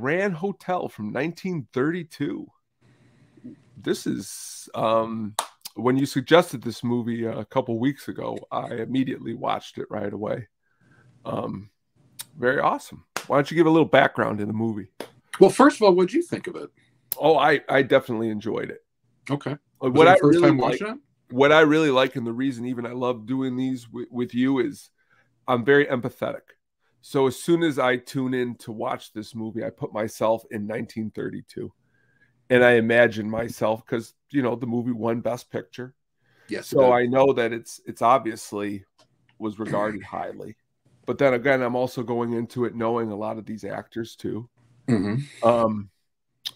Grand Hotel from 1932. This is um, when you suggested this movie a couple weeks ago. I immediately watched it right away. Um, very awesome. Why don't you give a little background in the movie? Well, first of all, what did you think of it? Oh, I I definitely enjoyed it. Okay. Was what I really like, what I really like, and the reason even I love doing these with you is I'm very empathetic. So as soon as I tune in to watch this movie, I put myself in 1932, and I imagine myself because you know the movie won Best Picture. Yes. So I know that it's it's obviously was regarded highly, but then again, I'm also going into it knowing a lot of these actors too. Mm-hmm. Um,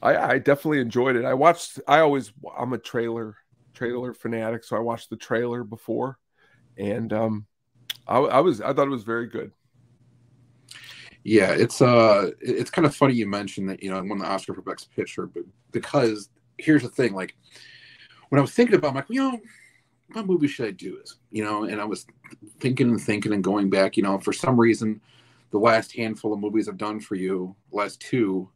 I, I definitely enjoyed it. I watched. I always I'm a trailer trailer fanatic, so I watched the trailer before, and um, I, I was I thought it was very good. Yeah, it's uh, it's kind of funny you mentioned that you know I won the Oscar for Best Picture, but because here's the thing, like when I was thinking about, I'm like, you know, what movie should I do? Is you know, and I was thinking and thinking and going back, you know, for some reason, the last handful of movies I've done for you, last two,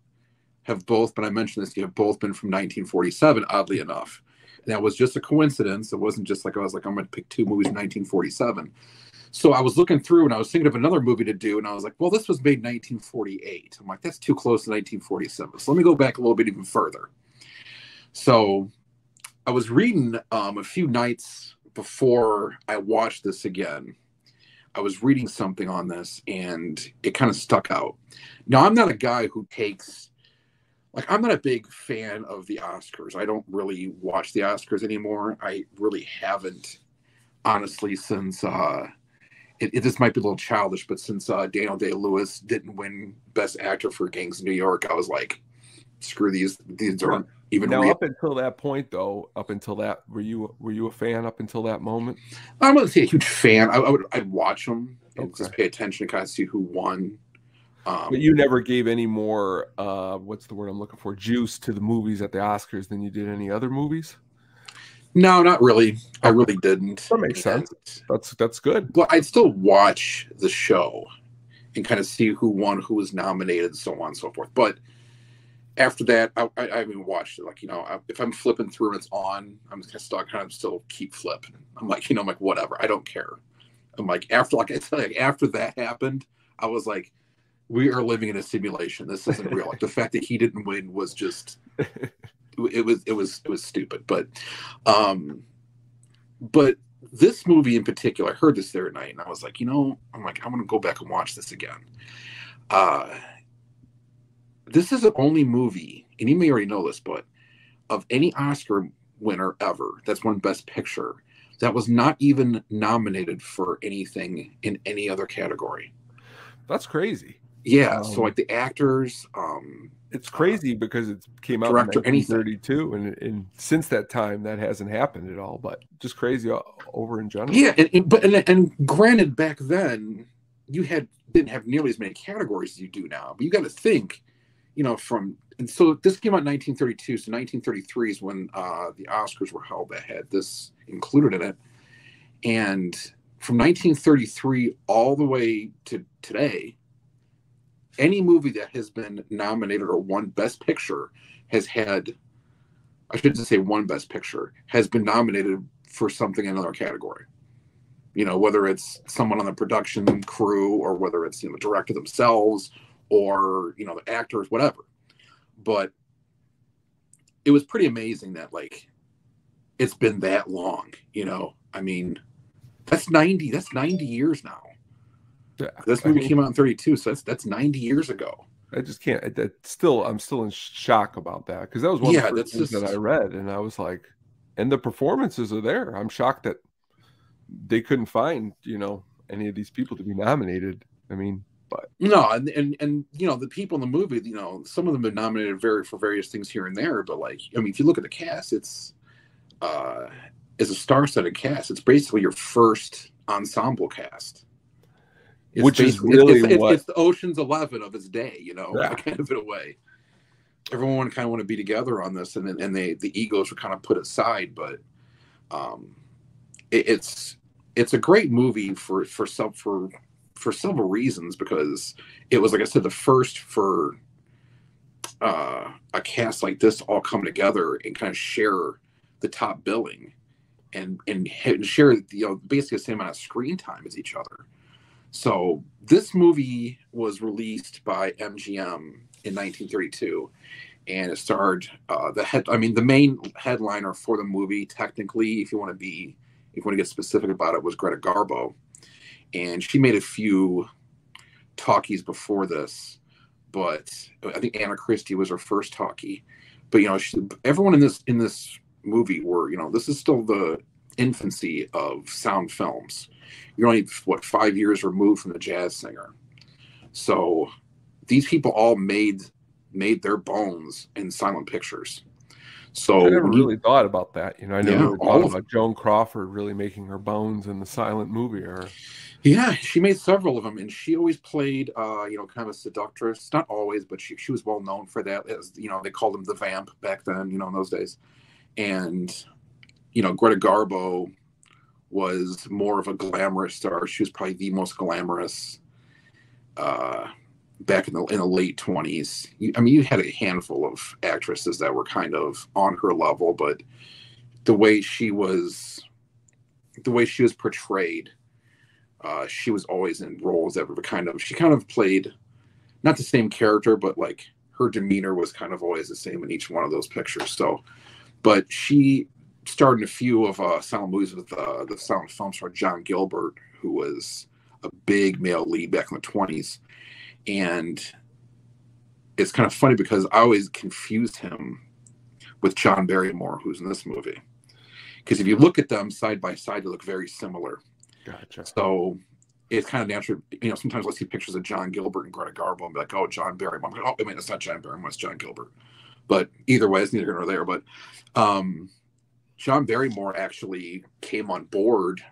have both, but I mentioned this, you have both been from 1947, oddly enough. And that was just a coincidence. It wasn't just like I was like, I'm going to pick two movies from 1947. So I was looking through and I was thinking of another movie to do, and I was like, well, this was made 1948. I'm like, that's too close to 1947. So let me go back a little bit even further. So I was reading um, a few nights before I watched this again. I was reading something on this and it kind of stuck out. Now, I'm not a guy who takes, like, I'm not a big fan of the Oscars. I don't really watch the Oscars anymore. I really haven't, honestly, since, uh, it, it, this might be a little childish, but since uh, Daniel Day Lewis didn't win Best Actor for Gangs of New York, I was like, screw these. These aren't even now. real. Up until that point, though, up until that, were you were you a fan up until that moment? I wouldn't say a huge fan. I, I would I'd watch them and okay. just pay attention to kind of see who won. Um, but you never gave any more uh, what's the word I'm looking for juice to the movies at the Oscars than you did any other movies. No, not really. I really didn't. That makes sense. That's that's good. But I'd still watch the show and kind of see who won, who was nominated, so on and so forth. But after that, I, I, I haven't watched it. Like you know, I, if I'm flipping through and it's on, I'm just kinda stuck. Kind of still keep flipping. I'm like, you know, I'm like whatever. I don't care. I'm like after like i it's like after that happened, I was like, we are living in a simulation. This isn't real. like the fact that he didn't win was just it was it was it was stupid. But um but this movie in particular, I heard this there at night and I was like, you know, I'm like, I'm gonna go back and watch this again. Uh this is the only movie, and you may already know this, but of any Oscar winner ever that's won Best Picture that was not even nominated for anything in any other category. That's crazy. Yeah. Um, so like the actors, um, it's crazy because it came out director, in 1932, and, and since that time that hasn't happened at all. But just crazy over in general. Yeah, and, and but and, and granted, back then you had didn't have nearly as many categories as you do now. But you got to think you know, from and so this came out in 1932. So 1933 is when uh, the Oscars were held that had this included in it, and from 1933 all the way to today, any movie that has been nominated or won Best Picture has had, I shouldn't say one Best Picture, has been nominated for something in another category. You know, whether it's someone on the production crew or whether it's you know the director themselves or you know the actors whatever. But it was pretty amazing that like it's been that long you know? I mean that's 90 that's 90 years now this movie I mean, came out in 32 so that's that's 90 years ago i just can't That still i'm still in shock about that because that was one yeah, of the things just... that i read and i was like and the performances are there i'm shocked that they couldn't find you know any of these people to be nominated i mean but no, and and and you know the people in the movie, you know, some of them have been nominated very for various things here and there. But like, I mean, if you look at the cast, it's uh as a star-studded cast. It's basically your first ensemble cast. It's Which is really it's, what... it's, the Ocean's Eleven of its day, you know, yeah. kind of in a way. Everyone kind of want to be together on this, and and they the egos were kind of put aside, but um, it, it's it's a great movie for for some for for several reasons because it was like I said the first for uh, a cast like this all come together and kind of share the top billing and and share you know basically the same amount of screen time as each other. So this movie was released by MGM in 1932, and it starred uh, the head. I mean, the main headliner for the movie, technically, if you want to be, if you want to get specific about it, was Greta Garbo, and she made a few talkies before this, but I think Anna Christie was her first talkie. But you know, she, everyone in this in this movie were you know this is still the infancy of sound films. You're only what five years removed from the jazz singer, so these people all made made their bones in silent pictures. So I never really thought about that. You know, I never yeah, thought about Joan Crawford really making her bones in the silent movie era. Yeah, she made several of them, and she always played, uh, you know, kind of a seductress. Not always, but she, she was well known for that. As you know, they called him the vamp back then, you know, in those days. And you know, Greta Garbo was more of a glamorous star. She was probably the most glamorous uh, back in the in the late twenties. I mean, you had a handful of actresses that were kind of on her level, but the way she was, the way she was portrayed, uh, she was always in roles that were kind of. She kind of played, not the same character, but like her demeanor was kind of always the same in each one of those pictures. So, but she starred in a few of uh, silent movies with uh, the silent film star John Gilbert, who was a big male lead back in the twenties and it's kind of funny because I always confused him with John Barrymore, who's in this movie. Because if you look at them side by side, they look very similar. Gotcha. So it's kind of natural. You know, sometimes I see pictures of John Gilbert and Greta Garbo and be like, oh, John Barrymore. I'm like, oh, I mean, it's not John Barrymore, it's John Gilbert. But either way, it's neither here nor there. But um, John Barrymore actually came on board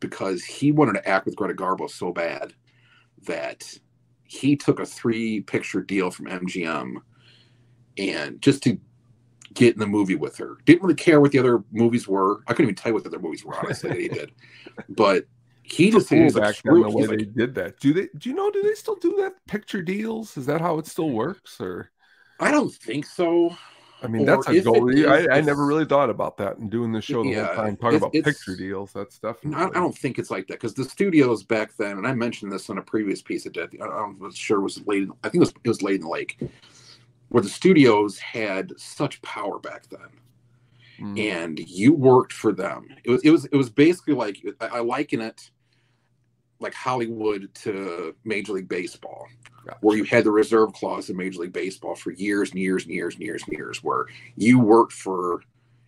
because he wanted to act with Greta Garbo so bad that he took a three picture deal from MGM and just to get in the movie with her. Didn't really care what the other movies were. I couldn't even tell you what the other movies were, honestly, that he did. But he just cool back like, the way like, they did that. Do they do you know do they still do that picture deals? Is that how it still works or I don't think so. I mean, that's a goal. Is, I, I, never really thought about that and doing the show the yeah, whole time, talking about picture deals. That's definitely. I, I don't think it's like that because the studios back then, and I mentioned this on a previous piece of death. I'm not sure it was late. I think it was it was late in the lake, where the studios had such power back then, mm. and you worked for them. It was it was it was basically like I, I liken it like Hollywood to Major League Baseball gotcha. where you had the reserve clause in Major League Baseball for years and years and years and years and years, where you worked for,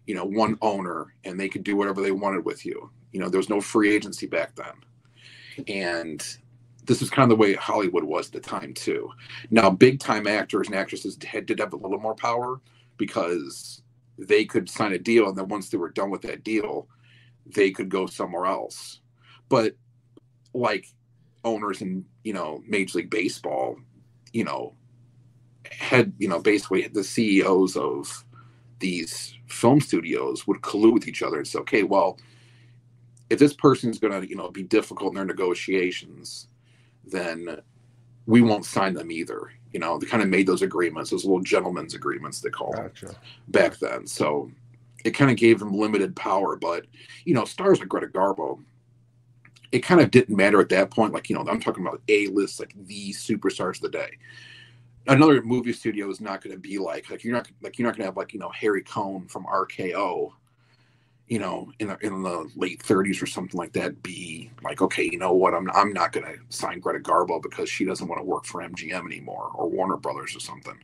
you know, one owner and they could do whatever they wanted with you. You know, there was no free agency back then. And this is kind of the way Hollywood was at the time too. Now, big time actors and actresses had, did have a little more power because they could sign a deal, and then once they were done with that deal, they could go somewhere else. But like owners in you know Major League Baseball, you know, had you know basically the CEOs of these film studios would collude with each other and say, okay, well, if this person's going to you know be difficult in their negotiations, then we won't sign them either. You know, they kind of made those agreements, those little gentlemen's agreements they called gotcha. back then. So it kind of gave them limited power. But you know, stars like Greta Garbo, it kind of didn't matter at that point. Like, you know, I'm talking about A list, like the superstars of the day. Another movie studio is not going to be like, like you're not like you're not going to have like you know Harry Cohn from RKO, you know, in the, in the late 30s or something like that. Be like, okay, you know what? I'm I'm not going to sign Greta Garbo because she doesn't want to work for MGM anymore or Warner Brothers or something.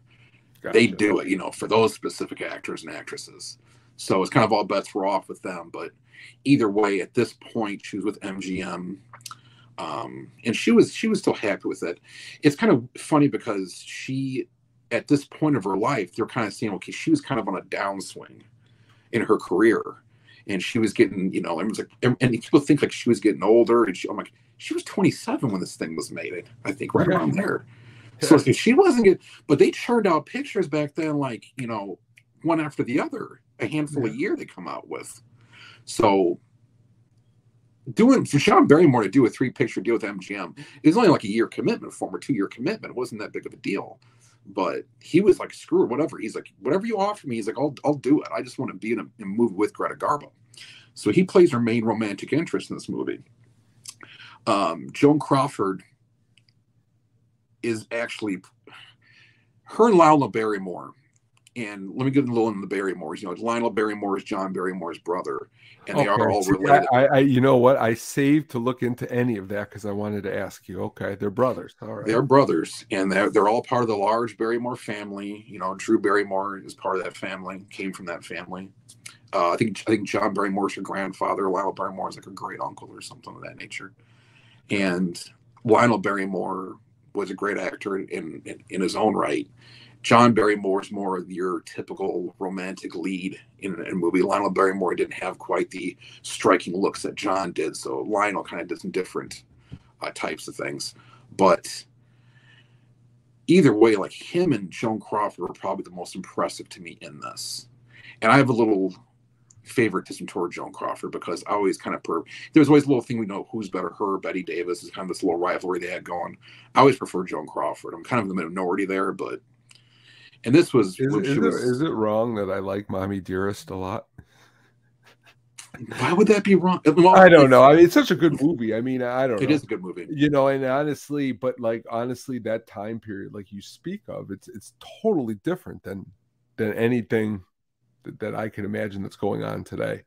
Gotcha. They do it, you know, for those specific actors and actresses. So it's kind of all bets were off with them, but either way, at this point, she was with MGM, um, and she was she was still happy with it. It's kind of funny because she, at this point of her life, they're kind of saying, okay, she was kind of on a downswing in her career, and she was getting, you know, everyone's like, and, and people think like she was getting older, and she, I'm like, she was 27 when this thing was made. I think right around there. So she wasn't good, but they churned out pictures back then, like you know, one after the other, a handful yeah. a year they come out with. So doing for John Barrymore to do a three picture deal with MGM is only like a year commitment for him or two year commitment. It wasn't that big of a deal. but he was like, screw it, whatever. He's like, whatever you offer me, he's like, I'll, I'll do it. I just want to be in a, a movie with Greta Garbo. So he plays her main romantic interest in this movie. Um, Joan Crawford is actually her and Lionel Barrymore and let me get a little into the Barrymores. You know, Lionel Barrymore is John Barrymore's brother, and they okay. are all related. I, I, you know what? I saved to look into any of that because I wanted to ask you. Okay, they're brothers. All right, they're brothers, and they're they're all part of the large Barrymore family. You know, Drew Barrymore is part of that family, came from that family. Uh, I think I think John Barrymore's her grandfather. Lionel Barrymore is like a great uncle or something of that nature. And Lionel Barrymore was a great actor in, in, in his own right John Barrymore is more your typical romantic lead in a movie. Lionel Barrymore didn't have quite the striking looks that John did, so Lionel kind of did some different uh, types of things. But either way, like him and Joan Crawford were probably the most impressive to me in this. And I have a little favoritism toward Joan Crawford because I always kind of per there was always a little thing we know who's better, her or Bette Davis is kind of this little rivalry they had going. I always prefer Joan Crawford. I'm kind of in the minority there, but and this was is, is, was, it, is it wrong that I like Mommy Dearest a lot? Why would that be wrong? Well, I don't know. I mean, it's such a good movie. I mean, I don't. It know. is a good movie. You know, and honestly, but like honestly, that time period, like you speak of, it's it's totally different than than anything that, that I can imagine that's going on today.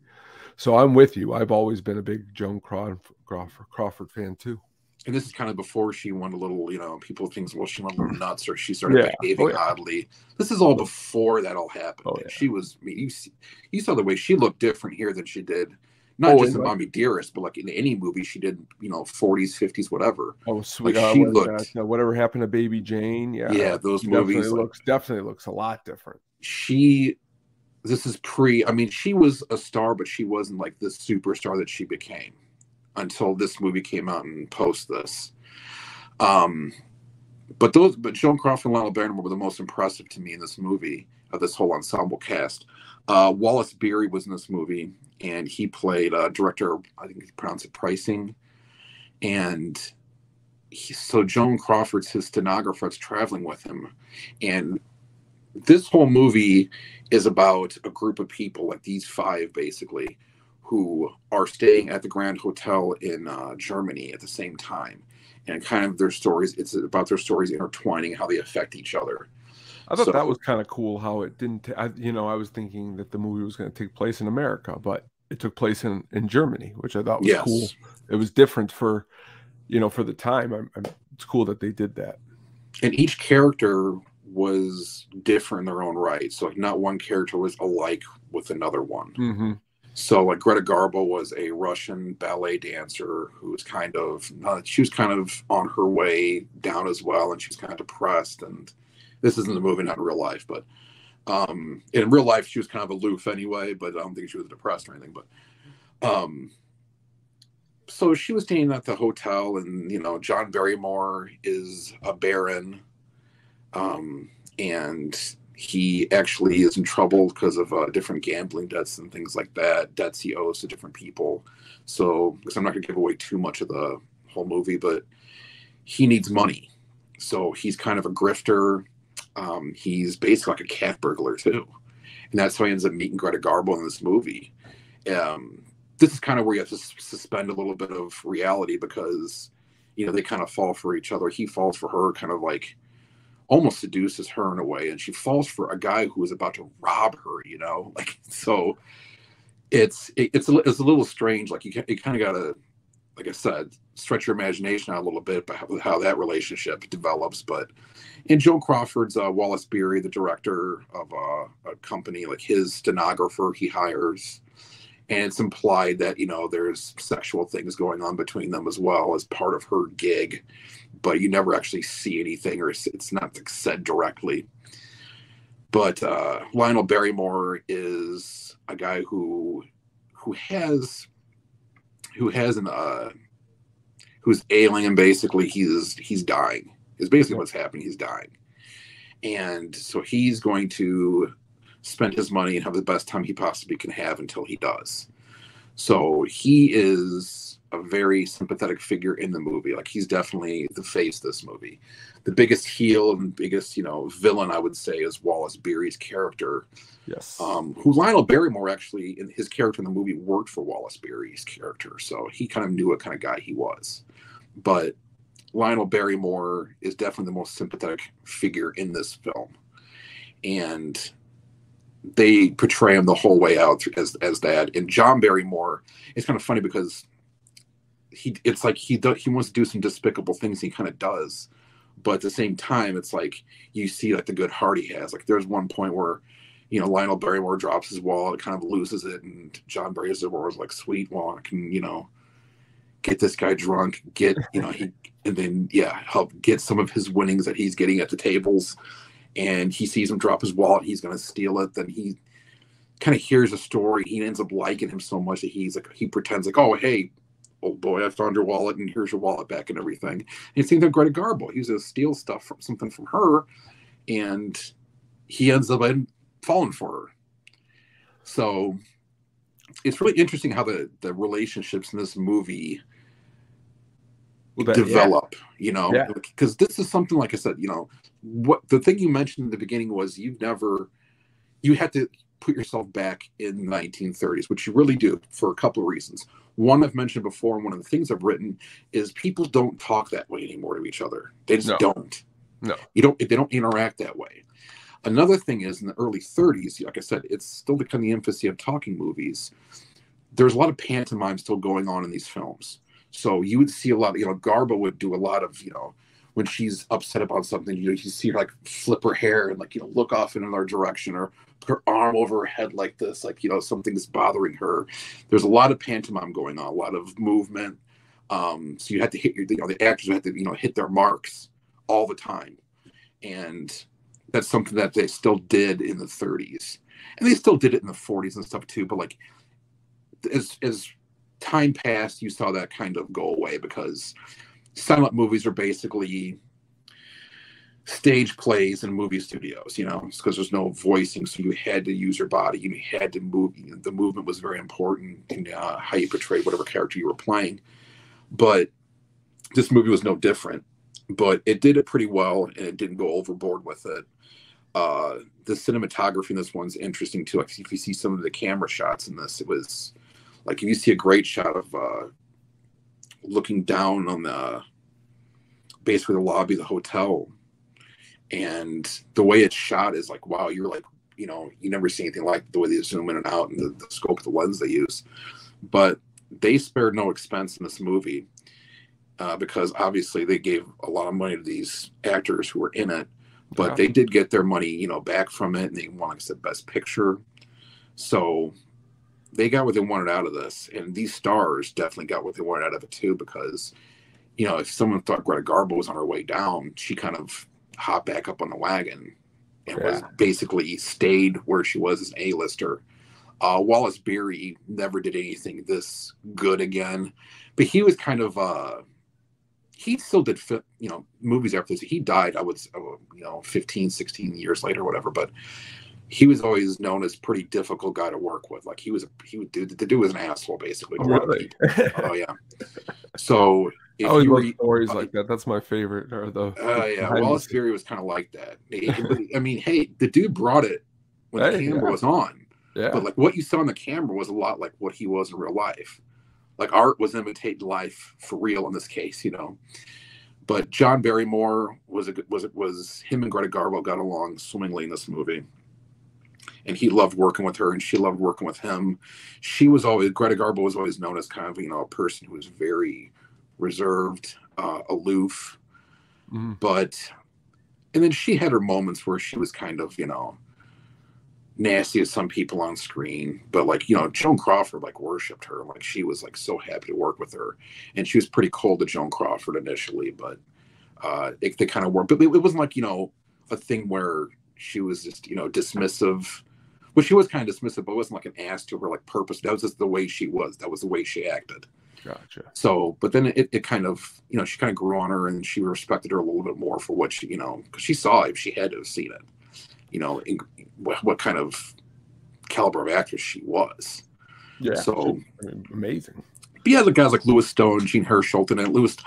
So I'm with you. I've always been a big Joan Crawford, Crawford, Crawford fan too and this is kind of before she went a little, you know, people think, well, she went a little nuts or she started yeah. behaving oh, yeah. oddly. This is all before that all happened. Oh, yeah. She was, I mean, you, see, you saw the way she looked different here than she did, not oh, just in Mommy Dearest, but like in any movie she did, you know, 40s, 50s, whatever. Oh, sweet. Like uh, she looked, uh, whatever happened to Baby Jane. Yeah. Yeah. Those movies. Definitely looks, definitely looks a lot different. She, this is pre, I mean, she was a star, but she wasn't like the superstar that she became until this movie came out and post this. Um, but those, but Joan Crawford and Lionel Barrymore were the most impressive to me in this movie of this whole ensemble cast. Uh, Wallace Beery was in this movie, and he played uh, director. I think he pronounced it Preysing, and he, so Joan Crawford's his stenographer that's traveling with him, and this whole movie is about a group of people, like these five, basically, who are staying at the Grand Hotel in uh, Germany at the same time, and kind of their stories. It's about their stories intertwining, how they affect each other. I thought so, that was kind of cool how it didn't. T- I, you know, I was thinking that the movie was going to take place in America, but it took place in in Germany, which I thought was yes. cool. It was different for, you know, for the time. I'm, I'm, it's cool that they did that. And each character was different in their own right. So like, not one character was alike with another one. Mm-hmm. So like Greta Garbo was a Russian ballet dancer who was kind of uh, she was kind of on her way down as well, and she was kind of depressed. And this isn't the movie, not in real life, but um, in real life she was kind of aloof anyway. But I don't think she was depressed or anything. But um, so she was staying at the hotel, and you know John Barrymore is a baron, um, and he actually is in trouble because of uh, different gambling debts and things like that, debts he owes to different people. So, because I'm not going to give away too much of the whole movie, but he needs money. So he's kind of a grifter. Um, he's basically like a cat burglar too, and that's how he ends up meeting Greta Garbo in this movie. Um, this is kind of where you have to suspend a little bit of reality because you know they kind of fall for each other. He falls for her, kind of like almost seduces her in a way and she falls for a guy who is about to rob her you know? Like so it's it, it's a, it's a little strange like you, you kind of gotta like i said stretch your imagination out a little bit about how, that relationship develops but in joan crawford's uh, wallace beery the director of uh, a company like his stenographer he hires and it's implied that you know there's sexual things going on between them as well as part of her gig but you never actually see anything or it's not said directly. But uh, Lionel Barrymore is a guy who who has who has an uh, who's ailing and basically he's he's dying. Is basically what's happening. He's dying, and so he's going to spend his money and have the best time he possibly can have until he does. So he is a very sympathetic figure in the movie. Like he's definitely the face of this movie. The biggest heel and biggest, you know, villain I would say is Wallace Beery's character. Yes. Um, who Lionel Barrymore actually in his character in the movie worked for Wallace Beery's character, so he kind of knew what kind of guy he was. But Lionel Barrymore is definitely the most sympathetic figure in this film, and they portray him the whole way out as as that. And John Barrymore, it's kind of funny because he it's like he do, he wants to do some despicable things. He kind of does, but at the same time, it's like you see like the good heart he has. Like there's one point where you know Lionel Barrymore drops his wallet, kind of loses it, and John Barrymore is like, "Sweet, well, I can you know." get this guy drunk get you know he and then yeah help get some of his winnings that he's getting at the tables and he sees him drop his wallet he's going to steal it then he kind of hears a story he ends up liking him so much that he's like he pretends like oh hey old boy i found your wallet and here's your wallet back and everything and it seems like greta garbo he's to steal stuff from something from her and he ends up uh, falling for her so it's really interesting how the the relationships in this movie well, develop yeah. you know because yeah. this is something like i said you know what the thing you mentioned in the beginning was you've never you had to put yourself back in the 1930s which you really do for a couple of reasons one i've mentioned before and one of the things i've written is people don't talk that way anymore to each other. They just no. don't. No. You don't they don't interact that way. Another thing is in the early 30s like i said it's still the kind of the infancy of talking movies. There's a lot of pantomime still going on in these films. So you would see a lot, of, you know, Garbo would do a lot of, you know, when she's upset about something, you know, you see her like flip her hair and like, you know, look off in another direction or put her arm over her head like this, like, you know, something's bothering her. There's a lot of pantomime going on, a lot of movement. Um, so you have to hit your, you know, the actors have to, you know, hit their marks all the time. And that's something that they still did in the 30s. And they still did it in the 40s and stuff too. But like, as, as time passed, you saw that kind of go away because silent movies are basically stage plays in movie studios, you know, because there's no voicing, so you had to use your body, you had to move. The movement was very important in uh, how you portrayed whatever character you were playing. But this movie was no different. But it did it pretty well, and it didn't go overboard with it. Uh, the cinematography in this one's interesting too. Like if you see some of the camera shots in this, it was like if you see a great shot of uh, looking down on the basically the lobby of the hotel, and the way it's shot is like wow, you're like you know you never see anything like the way they zoom in and out and the, the scope of the lens they use, but they spared no expense in this movie. Uh, because obviously they gave a lot of money to these actors who were in it, but yeah. they did get their money, you know, back from it, and they won, like I said, Best Picture. So they got what they wanted out of this, and these stars definitely got what they wanted out of it too. Because, you know, if someone thought Greta Garbo was on her way down, she kind of hopped back up on the wagon and yeah. was basically stayed where she was as an A-lister. Uh, Wallace Beery never did anything this good again, but he was kind of uh, he still did you know movies after this. He died, I would you know 15, 16 years later, whatever. But he was always known as pretty difficult guy to work with. Like he was, he would do the dude was an asshole basically. Oh, really? oh yeah. So I always love stories uh, like that. That's my favorite. Or the uh, yeah, Wallace Beery was kind of like that. I mean, hey, the dude brought it when hey, the camera yeah. was on. Yeah. But like what you saw on the camera was a lot like what he was in real life. Like art was imitating life for real in this case, you know. But John Barrymore was a was it was him and Greta Garbo got along swimmingly in this movie and he loved working with her and she loved working with him. She was always Greta Garbo was always known as kind of you know a person who was very reserved, uh, aloof, mm. but and then she had her moments where she was kind of you know nasty as some people on screen but like you know joan crawford like worshipped her like she was like so happy to work with her and she was pretty cold to joan crawford initially but uh it, they kind of worked but it, it wasn't like you know a thing where she was just you know dismissive well, she was kind of dismissive, but it wasn't like an ass to her, like purpose. That was just the way she was. That was the way she acted. Gotcha. So, but then it, it kind of, you know, she kind of grew on her and she respected her a little bit more for what she, you know, because she saw if she had to have seen it, you know, in, what, what kind of caliber of actress she was. Yeah. So I mean, amazing. But yeah, the guys like Lewis Stone, Jean Hersholt, and Lewis,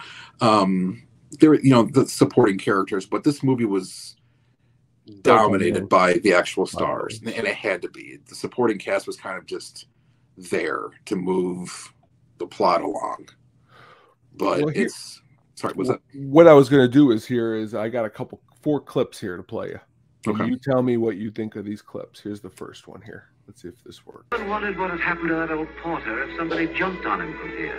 um, they're you know the supporting characters. But this movie was dominated by the actual stars, and it had to be. The supporting cast was kind of just there to move the plot along. But well, here, it's sorry, was that what I was going to do is here is I got a couple four clips here to play you. Okay. You tell me what you think of these clips. Here's the first one here. Let's see if this works. I wondered what had happened to that old porter if somebody jumped on him from here.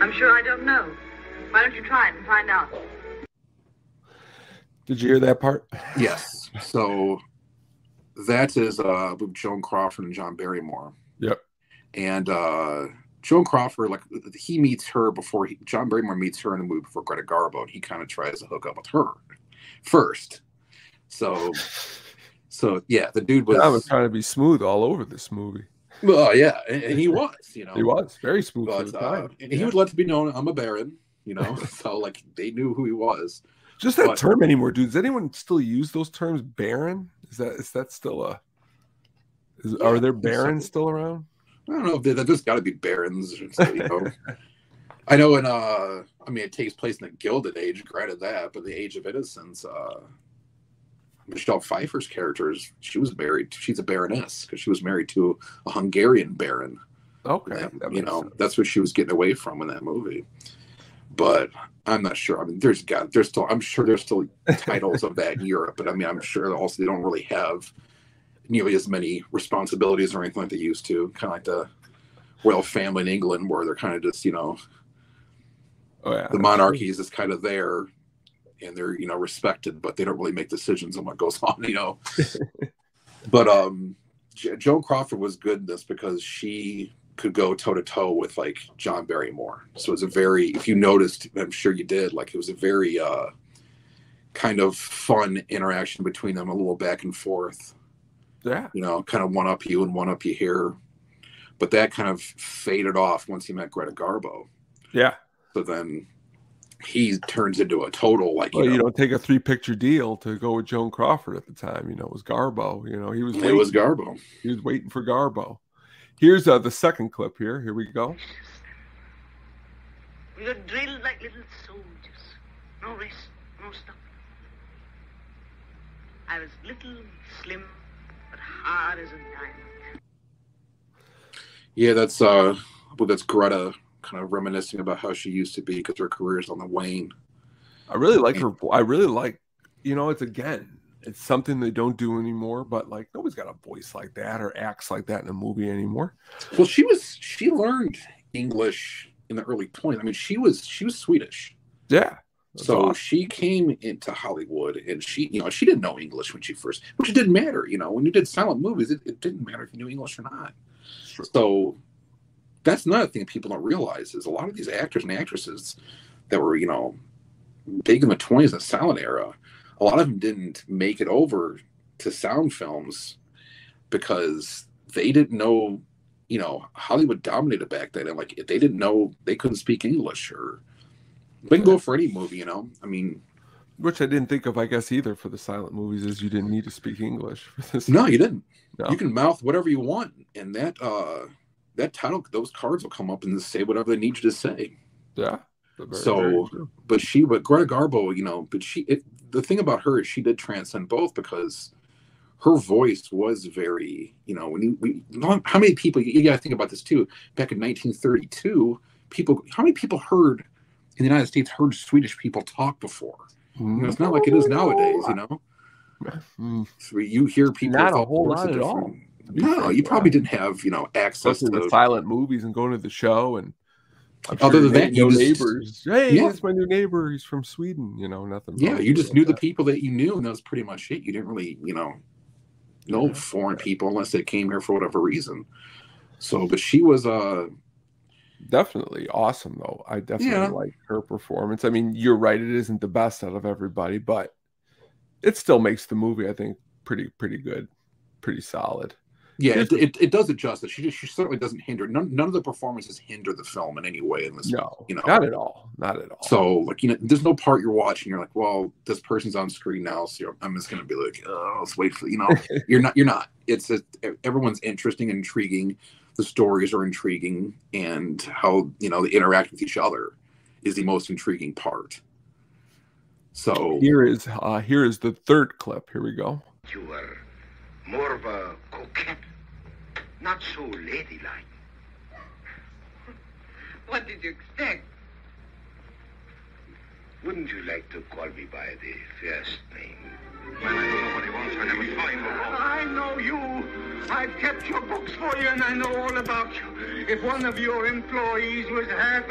I'm sure I don't know. Why don't you try it and find out? Did you hear that part? Yes. So that is uh Joan Crawford and John Barrymore. Yep. And uh Joan Crawford, like he meets her before he, John Barrymore meets her in the movie before Greta Garbo, and he kind of tries to hook up with her first. So, so yeah, the dude was. I was trying to be smooth all over this movie. Well, yeah, and, and he was, you know, he was very smooth but, uh, and yeah. he would let to be known, I'm a Baron, you know, so like they knew who he was. Just that but, term anymore, dude. Does anyone still use those terms? Baron? Is that is that still a? Is, yeah, are there barons so. still around? I don't know. There, there's got to be barons. You know. I know in uh, I mean, it takes place in the Gilded Age. Granted that, but the Age of Innocence. Uh, Michelle Pfeiffer's characters. She was married. She's a baroness because she was married to a Hungarian baron. Okay, that, you know sense. that's what she was getting away from in that movie. But I'm not sure. I mean, there's got there's still. I'm sure there's still titles of that in Europe, but I mean, I'm sure also they don't really have nearly as many responsibilities or anything like they used to. Kind of like the royal family in England, where they're kind of just you know, oh, yeah. the monarchy is just kind of there, and they're you know respected, but they don't really make decisions on what goes on, you know. but um, Joan Crawford was good in this because she could go toe to toe with like John Barrymore. So it was a very, if you noticed, I'm sure you did, like it was a very uh, kind of fun interaction between them, a little back and forth. Yeah. You know, kind of one up you and one up you here. But that kind of faded off once he met Greta Garbo. Yeah. So then he turns into a total like you, well, know, you don't take a three picture deal to go with Joan Crawford at the time. You know, it was Garbo. You know, he was. It waiting. was Garbo. He was waiting for Garbo. Here's uh, the second clip. Here, here we go. We were drilled like little soldiers. No rest, no stop. I was little, slim, hard as a diamond. Yeah, that's uh, well, that's Greta kind of reminiscing about how she used to be because her career is on the wane. I really like her. I really like, you know, it's again, it's something they don't do anymore. But like, nobody's got a voice like that or acts like that in a movie anymore. Well, she was. She learned English in the early 20s. I mean, she was she was Swedish. Yeah so awesome. she came into Hollywood and she, you know, she didn't know English when she first, which it didn't matter. You know, when you did silent movies, it, it didn't matter if you knew English or not. Sure. So that's another thing people don't realize is a lot of these actors and actresses that were, you know, big in the 20s and silent era, a lot of them didn't make it over to sound films because they didn't know, you know, Hollywood dominated back then. And like, if they didn't know they couldn't speak English or, they can go for any movie, you know. I mean, which I didn't think of, I guess, either for the silent movies, is you didn't need to speak English for this. No, you didn't. No. You can mouth whatever you want, and that uh that title, those cards will come up and say whatever they need you to say. Yeah. Very, so, very but she, but Greta Garbo, you know, but she, it, the thing about her is she did transcend both because her voice was very, you know, when you, we, how many people, you got to think about this too. Back in 1932, people, how many people heard in the United States heard Swedish people talk before. You know, it's not like it is nowadays, you know. Mm. So you hear people not a whole lot at all. No, you probably didn't have you know access to the silent movies and going to the show and. I'm Other sure than that, you just, neighbors. Hey, yeah. that's my new neighbor. He's from Sweden. You know, nothing. Yeah, you just knew that. the people that you knew, and that was pretty much it. You didn't really, you know, know yeah. foreign people unless they came here for whatever reason. So, but she was uh definitely awesome though. I definitely yeah. like her performance. I mean, you're right; it isn't the best out of everybody, but it still makes the movie, I think, pretty pretty good, pretty solid. Yeah, it, it, it, does adjust it. She just, she certainly doesn't hinder. None, none of the performances hinder the film in any way. In this, no, you know, not at all, not at all. So, like, you know, there's no part you're watching. You're like, well, this person's on screen now, so I'm just gonna be like, oh, let's wait for you know. you're not. You're not. It's a, everyone's interesting and intriguing the stories are intriguing and how you know they interact with each other is the most intriguing part. So here is uh, here is the third clip. Here we go. You were more of a coquette, not so ladylike. What did you expect? Wouldn't you like to call me by the first name? Well, I don't know what he wants. I never saw him before. I know you. I've kept your books for you, and I know all about you. If one of your employees was half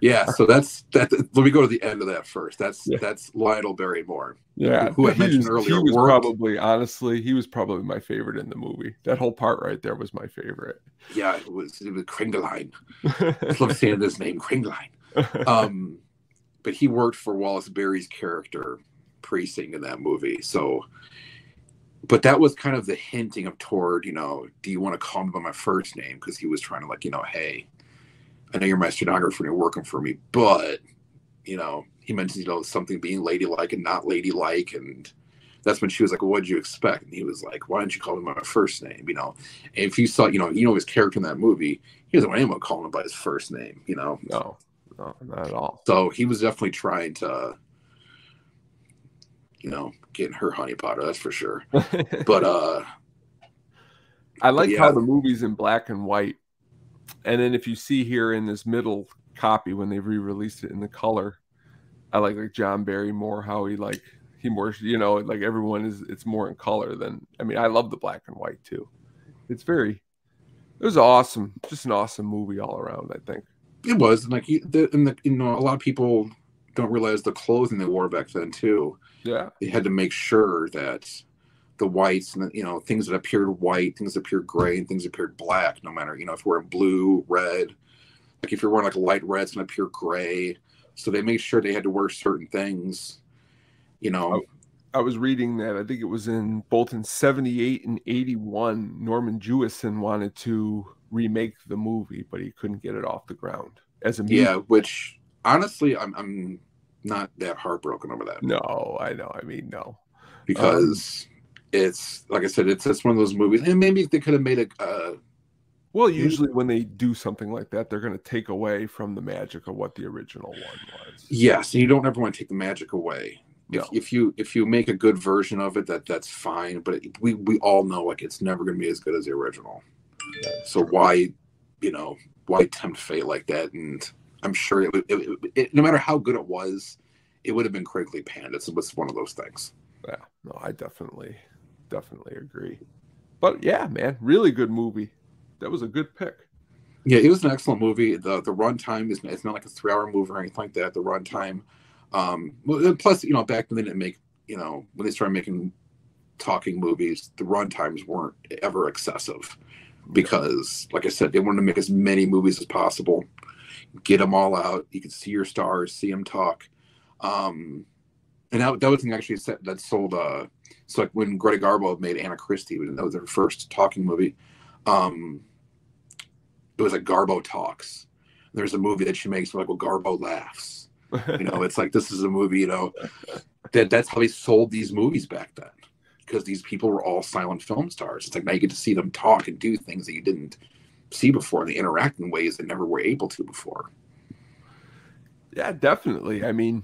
yeah, so that's that. Let me go to the end of that first. That's yeah. that's Lionel Barrymore. Yeah, who I mentioned earlier. He was probably honestly, he was probably my favorite in the movie. That whole part right there was my favorite. Yeah, it was it was Kringelein. I love saying his name, Kringelein. Um, but he worked for Wallace Beery's character Preysing in that movie. So, but that was kind of the hinting of toward you know, do you want to call me by my first name? Because he was trying to like you know, hey I know you're my stenographer and you're working for me, but you know, he mentions, you know, something being ladylike and not ladylike. And that's when she was like, well, what'd you expect? And he was like, why don't you call me by my first name? You know, and if you saw, you know, you know his character in that movie, he doesn't want anyone calling him by his first name, you know? No, no, not at all. So he was definitely trying to, you know, getting her honey potter, that's for sure. but uh I like yeah. how the movie's in black and white and then if you see here in this middle copy when they re-released it in the color, I like like John Barrymore how he like he more you know like everyone is it's more in color than I mean I love the black and white too. It's very it was awesome, just an awesome movie all around. I think it was like the, and the, you know a lot of people don't realize the clothing they wore back then too. Yeah, they had to make sure that the whites and the, you know things that appeared white, things that appeared gray, and things that appeared black. No matter you know if you're wearing blue, red, like if you're wearing like a light red, it's gonna appear gray. So they made sure they had to wear certain things. You know, I, I was reading that I think it was in both in '78 and '81. Norman Jewison wanted to remake the movie, but he couldn't get it off the ground as a movie. yeah. Which honestly, I'm I'm not that heartbroken over that. No, I know. I mean, no, because. Um, it's like I said, it's it's one of those movies, and maybe they could have made a. Uh, well, usually when they do something like that, they're going to take away from the magic of what the original one was. Yes, and you don't ever want to take the magic away. No. If, if you if you make a good version of it, that that's fine. But it, we we all know like it's never going to be as good as the original. So why, you know, why tempt fate like that? And I'm sure it, it, it, no matter how good it was, it would have been critically panned. It's, it's one of those things. Yeah, no, I definitely definitely agree. But yeah, man, really good movie. That was a good pick. Yeah, it was an excellent movie. the The runtime is it's not like a three hour movie or anything like that. The runtime, um, plus you know back then they didn't make you know when they started making talking movies, the run times weren't ever excessive because, like I said, they wanted to make as many movies as possible, get them all out. You could see your stars, see them talk. Um, and that, that was actually set, that sold uh so like when Greta Garbo made Anna Christie, that was her first talking movie. Um, it was like Garbo talks. There's a movie that she makes like well Garbo laughs. You know, it's like this is a movie. You know, that that's how they sold these movies back then because these people were all silent film stars. It's like now you get to see them talk and do things that you didn't see before. And they interact in ways that never were able to before. Yeah, definitely. I mean,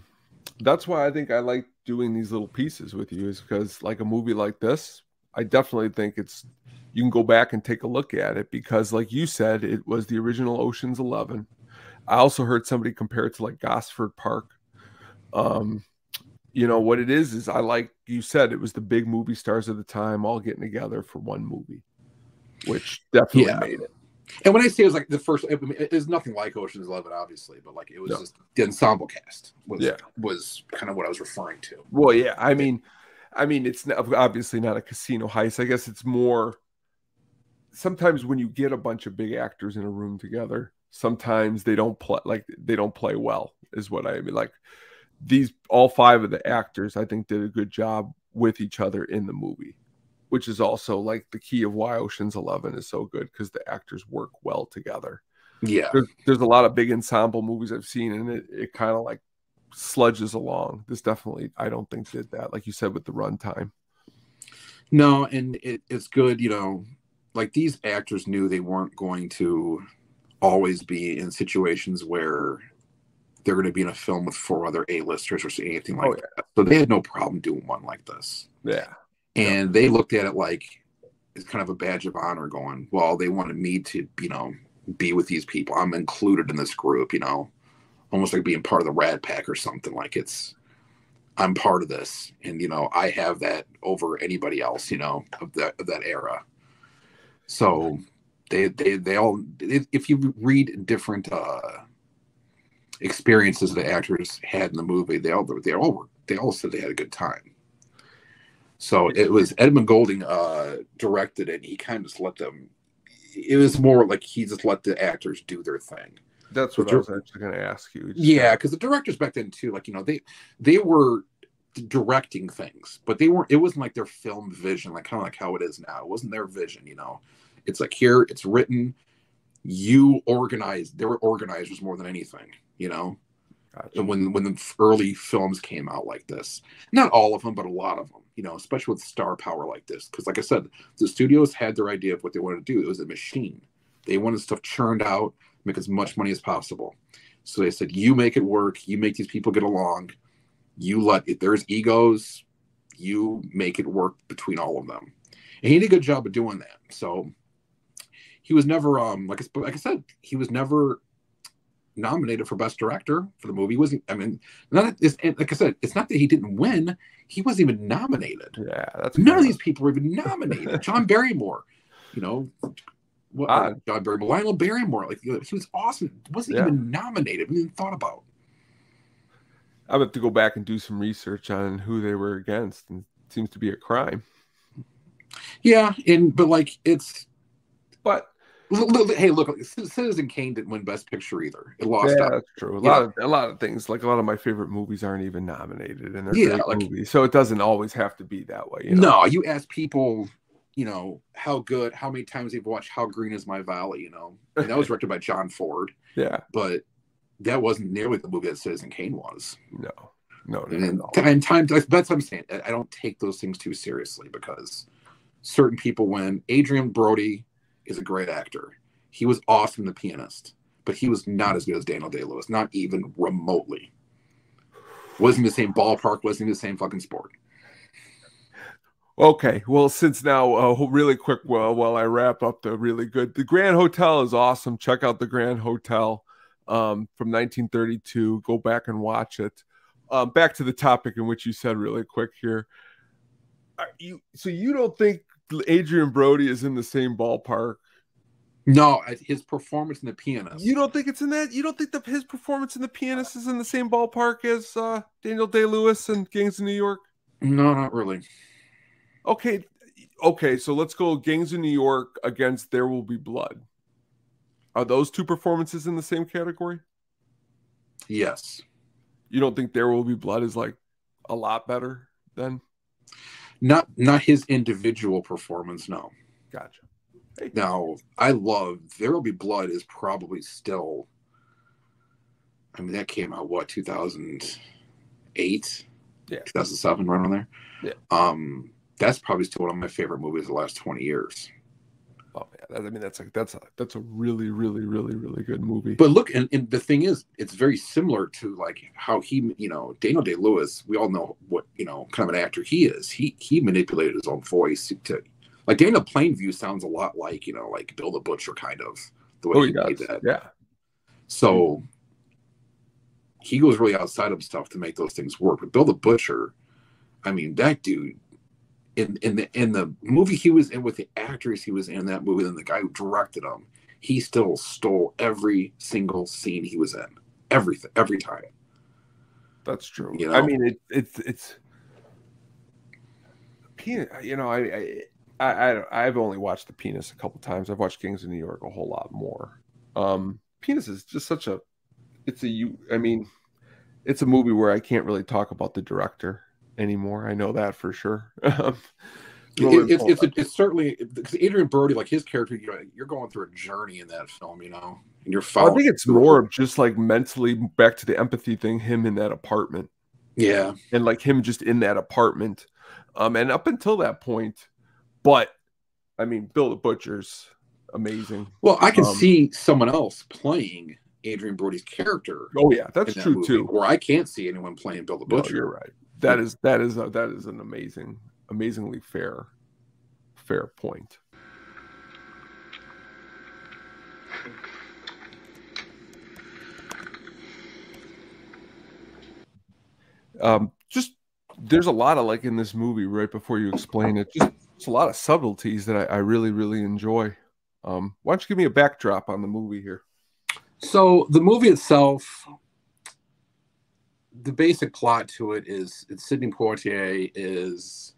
that's why I think I like doing these little pieces with you is because like a movie like this, I definitely think it's you can go back and take a look at it because like you said, it was the original Ocean's Eleven. I also heard somebody compare it to like Gosford Park. Um, you know what it is is I like you said it was the big movie stars of the time all getting together for one movie, which definitely yeah. made it. And when I say it was like the first, I mean, it is nothing like Ocean's Eleven, obviously, but like it was no. just the ensemble cast was yeah. was kind of what I was referring to. Well, yeah, I mean, I mean, it's obviously not a casino heist. I guess it's more. Sometimes when you get a bunch of big actors in a room together, sometimes they don't play like they don't play well. Is what I mean. Like these, all five of the actors, I think, did a good job with each other in the movie which is also like the key of why Ocean's Eleven is so good because the actors work well together. Yeah, there's, there's, a lot of big ensemble movies I've seen, and it, it kind of like sludges along. This definitely, I don't think did that, like you said with the runtime. No, and it, it's good. You know, like these actors knew they weren't going to always be in situations where they're going to be in a film with four other A-listers or anything oh, like Oh, yeah. that. So they had no problem doing one like this. Yeah. And they looked at it like it's kind of a badge of honor going, well, they wanted me to, you know, be with these people. I'm included in this group, you know, almost like being part of the Rat Pack or something. Like it's, I'm part of this. And, you know, I have that over anybody else, you know, of that, of that era. So they, they, they all, if you read different, uh, experiences the actors had in the movie, they all, they all were, they all said they had a good time. So it was Edmund Goulding uh, directed it. And he kind of just let them. It was more like he just let the actors do their thing. That's what But I was actually going to ask you. Yeah, because the directors back then too, like you know, they they were directing things, but they weren't. It wasn't like their film vision, like kind of like how it is now. It wasn't their vision, you know. It's like here, it's written. You organize. They were organizers more than anything, you know. Gotcha. And when when the early films came out like this not all of them but a lot of them you know especially with star power like this because like i said the studios had their idea of what they wanted to do. It was a machine. They wanted stuff churned out make as much money as possible. So they said you make it work. You make these people get along. You let if there's egos you make it work between all of them. And he did a good job of doing that. So he was never um like I, like I said he was never nominated for best director for the movie. He wasn't I mean, like I said, it's not that he didn't win. He wasn't even nominated. Yeah, that's None of these people were even nominated. John Barrymore, you know, what Ah. John Barrymore, Lionel Barrymore, like he was awesome. Wasn't Yeah. even nominated. Wasn't even thought about. I have to go back and do some research on who they were against, and it seems to be a crime. Yeah, and but like it's But hey, look, Citizen Kane didn't win Best Picture either. It lost yeah, out. that's true. A Yeah. lot of a lot of things, like a lot of my favorite movies, aren't even nominated, and they're Yeah, great like- movies. So it doesn't always have to be that way. You know? No, you ask people, you know, how good, how many times they've watched How Green Is My Valley, you know, and that was directed by John Ford, Yeah. but that wasn't nearly the movie that Citizen Kane was. No. No. no, And, no. and time, that's what I'm saying. I I don't take those things too seriously because certain people win. Adrien Brody is a great actor. He was awesome, the pianist, but he was not as good as Daniel Day Lewis, not even remotely. Wasn't the same ballpark, wasn't the same fucking sport. Okay, well, since now, uh, really quick, well, while I wrap up the really good, the Grand Hotel is awesome. Check out the Grand Hotel um, from 1932. Go back and watch it. Um, back to the topic in which you said really quick here. Are you so you don't think Adrien Brody is in the same ballpark? No, his performance in the pianist. You don't think it's in that? You don't think that his performance in the pianist is in the same ballpark as uh, Daniel Day Lewis and Gangs of New York? No, not really. Okay, okay, so let's go Gangs of New York against There Will Be Blood. Are those two performances in the same category? Yes. You don't think There Will Be Blood is like a lot better than? Not not his individual performance, no. Gotcha. Now, I love There Will Be Blood is probably still I mean that came out what 2008? Yeah. 2007 right on there. Yeah. Um that's probably still one of my favorite movies of the last 20 years. Yeah, I mean that's like that's a that's a really really really really good movie. But look, and, and the thing is, it's very similar to like how he, you know, Daniel Day Lewis. We all know what you know, kind of an actor he is. He he manipulated his own voice to, like Daniel Plainview sounds a lot like you know, like Bill the Butcher, kind of the way oh, he, he does. that. Yeah. So he goes really outside of stuff to make those things work. But Bill the Butcher, I mean, that dude in in the in the movie he was in with the actors he was in that movie and the guy who directed him, he still stole every single scene he was in. Everything every time. That's true. You I mean, it, it's it's. Penis, you know, I, I I I I've only watched the penis a couple times. I've watched Gangs of New York a whole lot more. Um, penis is just such a, it's a you. I mean, it's a movie where I can't really talk about the director anymore. I know that for sure. Um, It- it's it's, it's certainly because Adrien Brody, like his character, you know, you're going through a journey in that film, you know, and you're I think it's more of just like mentally back to the empathy thing. Him in that apartment. yeah, and like him just in that apartment. Um, and up until that point, but I mean, Bill the Butcher's amazing. Well, I can Um, see someone else playing Adrien Brody's character. Oh yeah, that's true movie, too. Or I can't see anyone playing Bill the No, Butcher. you're right. That is that is a, that is an amazing, amazingly fair, fair point. Um, just there's a lot of like in this movie right before you explain it. Just it's a lot of subtleties that I, I really really enjoy. Um, why don't you give me a backdrop on the movie here? So the movie itself, the basic plot to it is Sidney Poitier is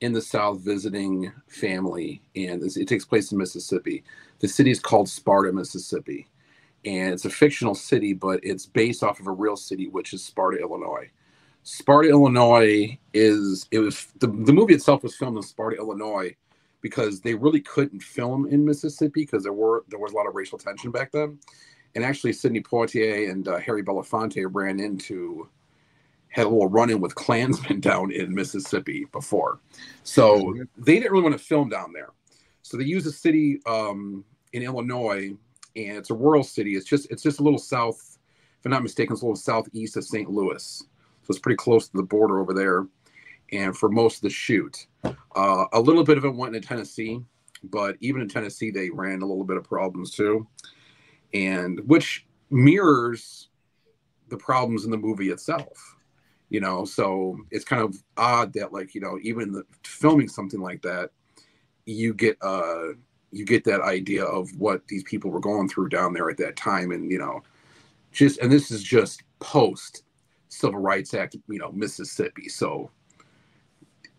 in the South visiting family, and it takes place in Mississippi. The city is called Sparta, Mississippi, and it's a fictional city, but it's based off of a real city, which is Sparta, Illinois. Sparta, Illinois is it was the, the movie itself was filmed in Sparta, Illinois, because they really couldn't film in Mississippi because there were there was a lot of racial tension back then and actually Sidney Poitier and uh, Harry Belafonte ran into had a little run-in with Klansmen down in Mississippi before, so they didn't really want to film down there. So they used a city um, in Illinois, and it's a rural city. It's just it's just a little south, if I'm not mistaken, it's a little southeast of St. Louis, so it's pretty close to the border over there. And for most of the shoot, uh, a little bit of it went into Tennessee, but even in Tennessee, they ran a little bit of problems too and which mirrors the problems in the movie itself you know? So it's kind of odd that like you know even the, filming something like that you get uh you get that idea of what these people were going through down there at that time and you know just and this is just post civil rights act you know mississippi. So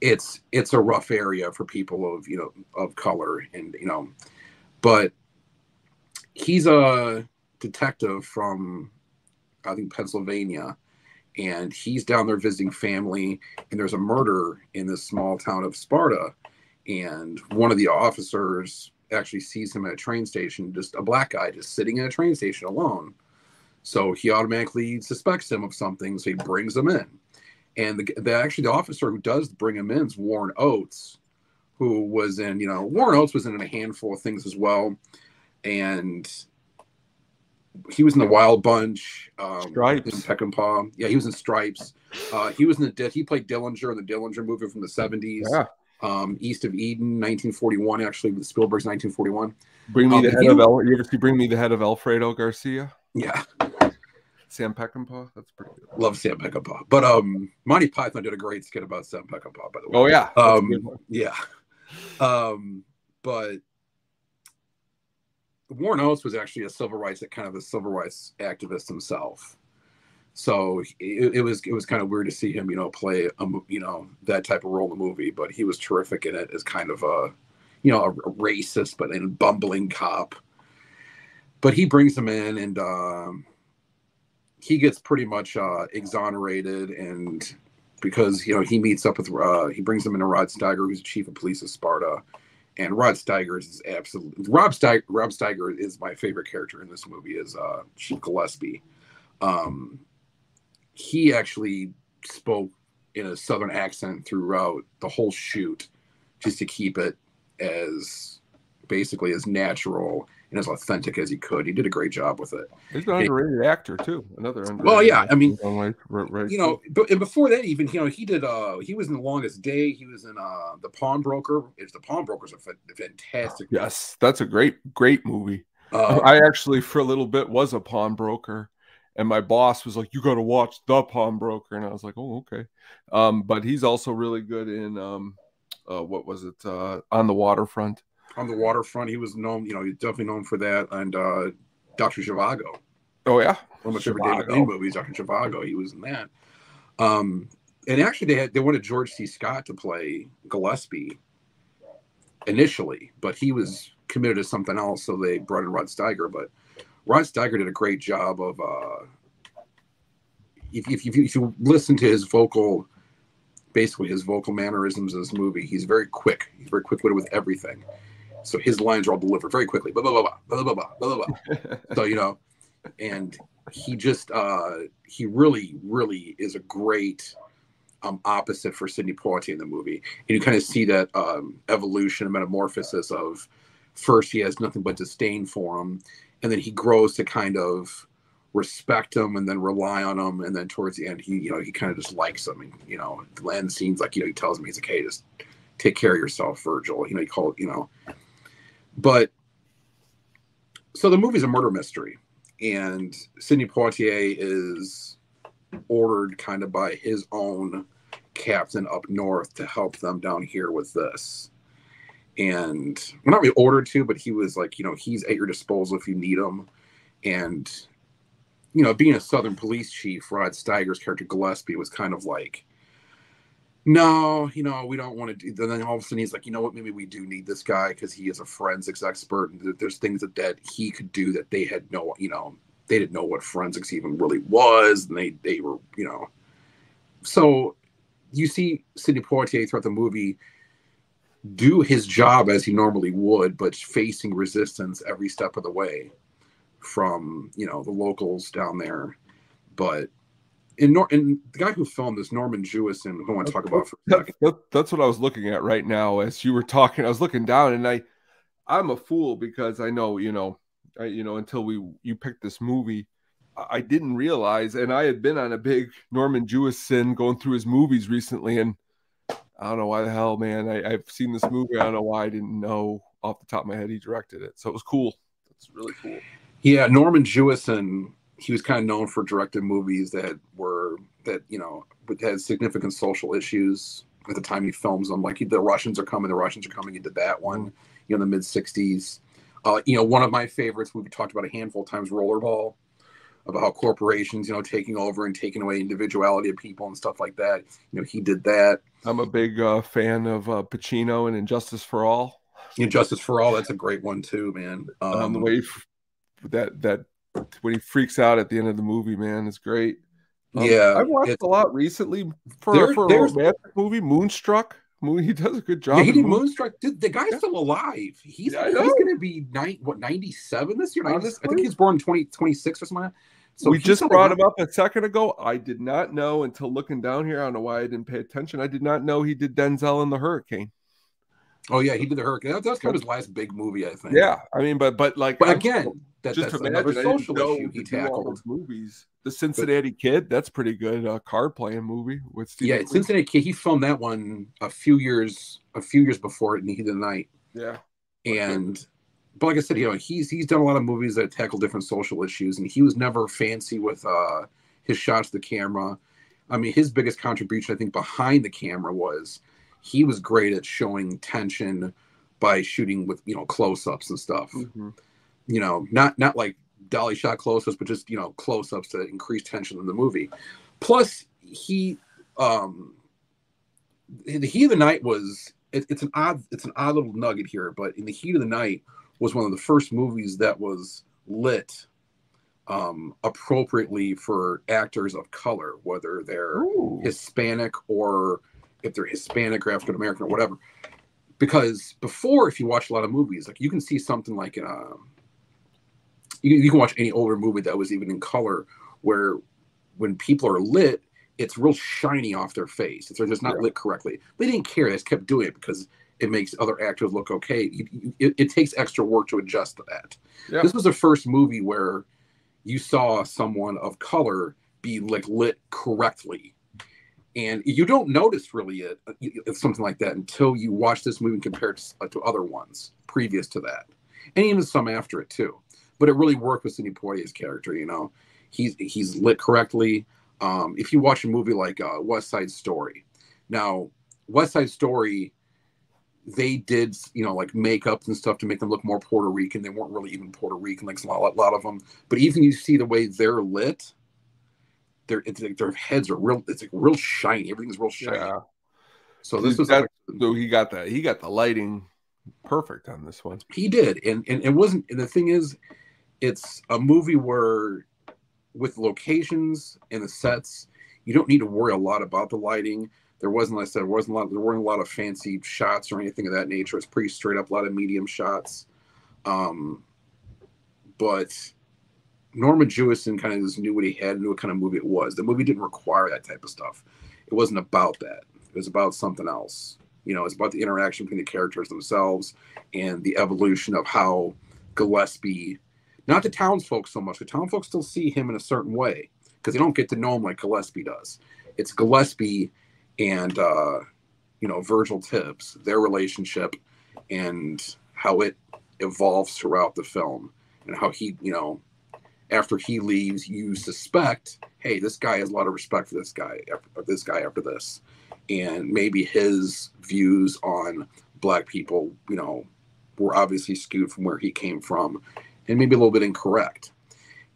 it's it's a rough area for people of you know of color and you know but he's a detective from I think Pennsylvania, and he's down there visiting family. And there's a murder in this small town of Sparta, and one of the officers actually sees him at a train station, just a black guy just sitting in a train station alone. So he automatically suspects him of something, so he brings him in. And the, the actually the officer who does bring him in is Warren Oates, who was in you know Warren Oates was in a handful of things as well and he was in the Wild Bunch. Um, Stripes. In Peckinpah. Yeah, he was in Stripes. Uh, he was in the. He played Dillinger in the Dillinger movie from the seventies. Yeah, Um, East of Eden, nineteen forty one. Actually, with Spielberg's nineteen forty one. bring me Um, the head you- of El. You ever see Bring Me the Head of Alfredo Garcia? Yeah, Sam Peckinpah. That's pretty good. love Sam Peckinpah. But um, Monty Python did a great skit about Sam Peckinpah. By the way. Oh yeah. Um. Yeah. Um, but Warren Oates was actually a civil rights, kind of a civil rights activist himself. So it, it was it was kind of weird to see him, you know, play a you know that type of role in the movie. But he was terrific in it as kind of a, you know, a, a racist but a bumbling cop. But he brings him in, and um, he gets pretty much uh, exonerated, and because you know he meets up with uh, he brings him into Rod Steiger, who's the chief of police of Sparta, and Rod Steiger is absolutely Rod Steiger. Rod Steiger is my favorite character in this movie. Is uh, Chief Gillespie. Um, he actually spoke in a southern accent throughout the whole shoot, just to keep it as basically as natural and as authentic as he could. He did a great job with it. He's an underrated actor too. Another underrated Well, yeah, I mean, in his own right, right, you know, but and before that, even you know, he did. uh He was in the Longest Day. He was in uh the Pawnbroker. It's the Pawnbroker's a fa- fantastic. Yes, that's a great, great movie. Uh, I actually, for a little bit, was a pawnbroker, and my boss was like, "You got to watch the pawnbroker," and I was like, "Oh, okay." Um, but he's also really good in um, uh, what was it? Uh, on the waterfront. On the waterfront, he was known. You know, he's definitely known for that. And uh Doctor Zhivago, Oh yeah, almost every David Zhivago. Blaine movie is Doctor Zhivago. He was in that. Um, and actually, they had they wanted George C. Scott to play Gillespie initially, but he was committed to something else, so they brought in Rod Steiger. But Rod Steiger did a great job of. uh if, if, if, you, if you listen to his vocal, basically his vocal mannerisms in this movie, he's very quick. He's very quick witted with everything. So his lines are all delivered very quickly. Blah blah blah blah blah blah blah blah. blah. so you know, and he just uh, he really really is a great um, opposite for Sidney Poitier in the movie, and you kind of see that um, evolution and metamorphosis of first he has nothing but disdain for him, and then he grows to kind of respect him and then rely on him, and then towards the end he you know he kind of just likes him, and you know the end scenes like you know he tells him he's like hey just take care of yourself, Virgil. You know, he called you know, but so the movie's a murder mystery, and Sidney Poitier is ordered kind of by his own captain up north to help them down here with this. And not really ordered to, but he was like, you know, he's at your disposal if you need him. And, you know, being a Southern police chief, Rod Steiger's character Gillespie was kind of like, no, you know, we don't want to do. Then all of a sudden he's like, you know what, maybe we do need this guy because he is a forensics expert, and there's things that that he could do that they had no, you know, they didn't know what forensics even really was, and they they were, you know, so you see Sidney Poitier throughout the movie do his job as he normally would, but facing resistance every step of the way from you know the locals down there. But in, Nor- in the guy who filmed this, Norman Jewison, who I want to talk about for that, that, that's what I was looking at right now as you were talking. I was looking down, and I, I'm a fool because I know you know, I, you know, until we you picked this movie, I didn't realize, and I had been on a big Norman Jewison going through his movies recently, and I don't know why the hell, man. I, have seen this movie. I don't know why I didn't know off the top of my head he directed it. So it was cool. It's really cool. Yeah, Norman Jewison he was kind of known for directing movies that were that you know had significant social issues at the time he films them. Like he, the Russians are coming, the Russians are coming. He did that one, you know, in the mid '60s. Uh, you know, one of my favorites we've talked about a handful of times, Rollerball, about how corporations, you know, taking over and taking away individuality of people and stuff like that. You know, he did that. I'm a big uh, fan of uh, Pacino and Injustice for All. And Justice for All, that's a great one too, man. Um, um the way that that when he freaks out at the end of the movie, man, it's great. Um, yeah, I've watched a lot recently for, there, for a romantic movie, Moonstruck. Moon, he does a good job. Yeah, he did Moonstruck. Dude, the guy's yeah. still alive. He's, yeah, he's going to be nine, what ninety seven this year. 90, I think he's born 20, 26 or something. So we just brought alive. him up a second ago. I did not know until looking down here. I don't know why I didn't pay attention. I did not know he did Denzel in the Hurricane. Oh yeah, he did the Hurricane. That's, that's kind of his last big movie, I think. Yeah, I mean, but but like, but again, that, just that's another social issue he tackled. movies. The Cincinnati but, Kid, that's pretty good. Uh, card playing movie with Steve. Yeah, Cincinnati Kid. He filmed that one a few years a few years before In the Heat of the Night. Yeah, and but like I said, you know, he's he's done a lot of movies that tackle different social issues, and he was never fancy with uh his shots to the camera. I mean, his biggest contribution, I think, behind the camera was he was great at showing tension by shooting with you know close-ups and stuff. Mm-hmm. You know, not not like dolly shot close-ups, but just you know close-ups to increase tension in the movie. Plus, he um the heat of the night was it, it's an odd it's an odd little nugget here, but in the heat of the night was one of the first movies that was lit um, appropriately for actors of color, whether they're Ooh. Hispanic or if they're Hispanic or African American or whatever. Because before, if you watch a lot of movies, like you can see something like in a, you, you can watch any older movie that was even in color, where when people are lit, it's real shiny off their face. It's just not yeah. lit correctly. They didn't care. They just kept doing it because it makes other actors look okay. It, it, it takes extra work to adjust to that. Yeah. This was the first movie where you saw someone of color be like lit correctly and you don't notice really it, it's something like that until you watch this movie compared to, uh, to, other ones previous to that, and even some after it too. But it really worked with Sidney Poitier's character. You know, he's he's lit correctly. Um, if you watch a movie like uh, West Side Story, now West Side Story, they did you know like makeups and stuff to make them look more Puerto Rican. They weren't really even Puerto Rican, like a lot, a lot of them. But even you see the way they're lit their it's like their heads are real. It's like real shiny. Everything's real shiny. Yeah. So this was got, so he got the he got the lighting perfect on this one. He did, and and it wasn't. And the thing is, it's a movie where with locations and the sets, you don't need to worry a lot about the lighting. There wasn't, like I said, there wasn't a lot. There weren't a lot of fancy shots or anything of that nature. It's pretty straight up, a lot of medium shots. Um, but Norman Jewison kind of just knew what he had, knew what kind of movie it was. The movie didn't require that type of stuff. it wasn't about that. It was about something else. You know, it's about the interaction between the characters themselves and the evolution of how Gillespie, not the townsfolk so much. The townsfolk still see him in a certain way because they don't get to know him like Gillespie does. It's Gillespie and uh, you know Virgil Tibbs, their relationship, and how it evolves throughout the film, and how he, you know, after he leaves, you suspect, hey, this guy has a lot of respect for this guy, after, this guy after this, and maybe his views on black people, you know, were obviously skewed from where he came from, and maybe a little bit incorrect.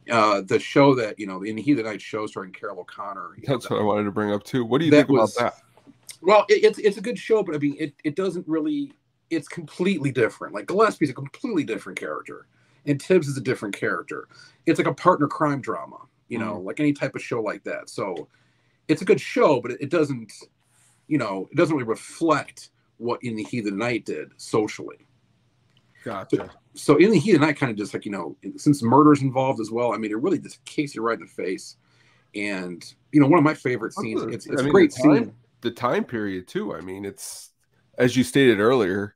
Uh, the show that you know, in of the Night show starring Carroll O'Connor. That's know, what I wanted to bring up too. What do you think was, about that? Well, it, it's it's a good show, but I mean, it it doesn't really. It's completely different. Like Gillespie's a completely different character, and Tibbs is a different character. It's like a partner crime drama, you know, mm. like any type of show like that. So, it's a good show, but it, doesn't, you know, it doesn't really reflect what In the Heat of the Night did socially. Gotcha. So, in the heat of the night, kind of just like you know, since murder's involved as well. I mean, it really just kicks you right in the face. And you know, one of my favorite scenes. It's, it's I mean, a great the time, scene. The time period too. I mean, it's as you stated earlier.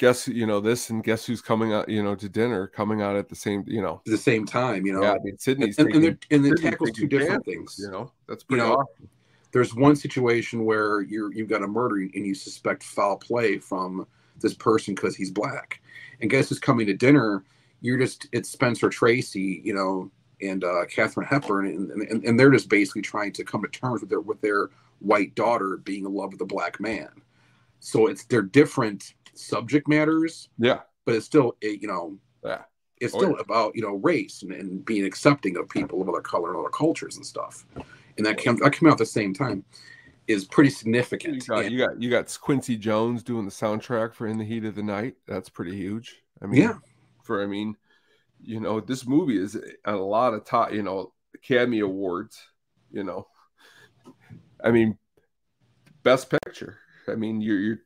Guess you know this, and guess who's coming out? You know, to dinner, coming out at the same. You know, the same time. You know, yeah. I mean, Sidney's and, taking, and, and it tackles two different things. You know, that's pretty you know, awesome. There's one situation where you're you've got a murder and you suspect foul play from this person because he's black and guess who's coming to dinner? You're just it's Spencer Tracy, you know, and uh, Katharine Hepburn, and, and, and they're just basically trying to come to terms with their with their white daughter being in love with a black man. So it's they're different subject matters. Yeah, but it's still eh, you know yeah it's oh, still yeah. about you know race and, and being accepting of people of other color and other cultures and stuff. And that came that came out at the same time is pretty significant. You got, and, you got you got Quincy Jones doing the soundtrack for In the Heat of the Night. That's pretty huge. I mean, yeah. For I mean, you know, this movie is a lot of top, you know, Academy Awards. You know, I mean, Best Picture. I mean, you're you're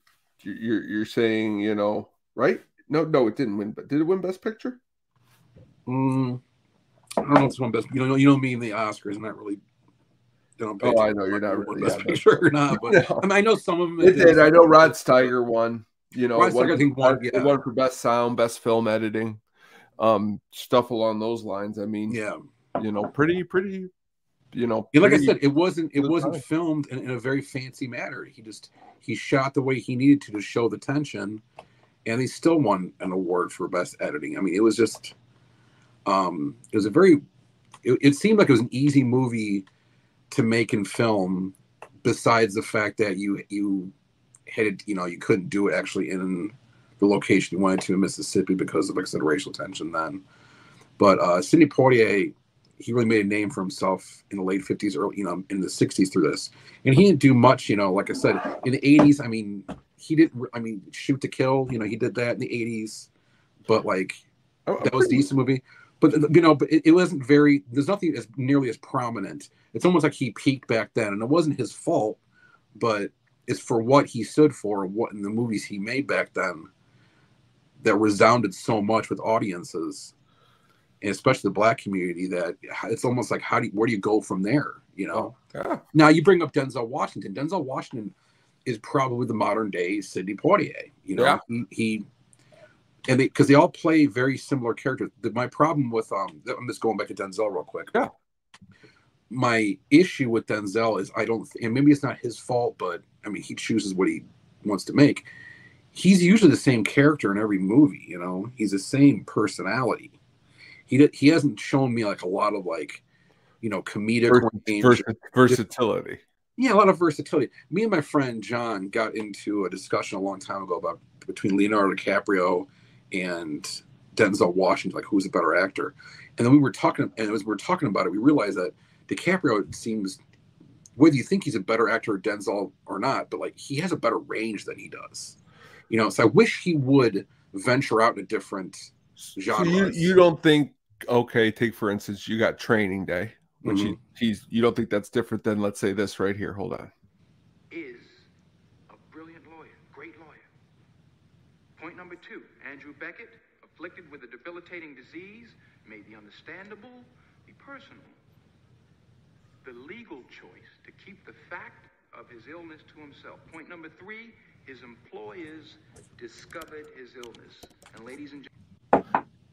you're you're saying, you know, right? No, no, it didn't win. But did it win Best Picture? Mm, I don't know if it's one best. You know, you know me in the Oscars. I'm not really don't pay. Oh, I know you're not really best yeah, picture or not, but no. I mean, I know some of them. It did. I know Rod Steiger won. You know, Rod Steiger, I think won. Yeah. One for best sound, best film editing, um, stuff along those lines. I mean, yeah, you know, pretty, pretty, you know, yeah, like I said, it wasn't it wasn't filmed in, in, a very fancy manner. He just he shot the way he needed to to show the tension, and he still won an award for best editing. I mean, it was just, um, it was a very, it, it seemed like it was an easy movie to make and film besides the fact that you you had it, you know you couldn't do it actually in the location you wanted to in Mississippi because of like I said racial tension then. But uh, Sidney Poitier, he really made a name for himself in the late fifties, early you know in the sixties through this, and he didn't do much. You know, like I said, in the eighties, I mean, he didn't. I mean, Shoot to Kill, you know, he did that in the eighties, but like oh, that was a decent movie but you know, but it, it, wasn't very. There's nothing as nearly as prominent. It's almost like he peaked back then, and it wasn't his fault, but it's for what he stood for, what in the movies he made back then, that resounded so much with audiences, and especially the black community. That it's almost like how do you, where do you go from there? You know. Yeah. Now you bring up Denzel Washington. Denzel Washington is probably the modern day Sidney Poitier. You know, yeah. he, he and because they, they, all play very similar characters. The, my problem with um, I'm just going back to Denzel real quick. Yeah. My issue with Denzel is I don't, and maybe it's not his fault, but I mean he chooses what he wants to make. He's usually the same character in every movie. You know, he's the same personality. He he hasn't shown me like a lot of like, you know, comedic Vers- versatility. Yeah, a lot of versatility. Me and my friend John got into a discussion a long time ago about between Leonardo DiCaprio and Denzel Washington, like who's a better actor. And then we were talking, and as we were talking about it, we realized that DiCaprio seems, whether you think he's a better actor, Denzel or not, but like he has a better range than he does. You know, so I wish he would venture out in a different genre. So you, you don't think? Okay, take for instance, you got Training Day, which mm-hmm. he, he's. You don't think that's different than let's say this right here? Hold on. Is a brilliant lawyer, great lawyer. Point number two Andrew Beckett, afflicted with a debilitating disease, may be understandable, be personal. The legal choice to keep the fact of his illness to himself. Point number three, his employers discovered his illness. And ladies and gentlemen,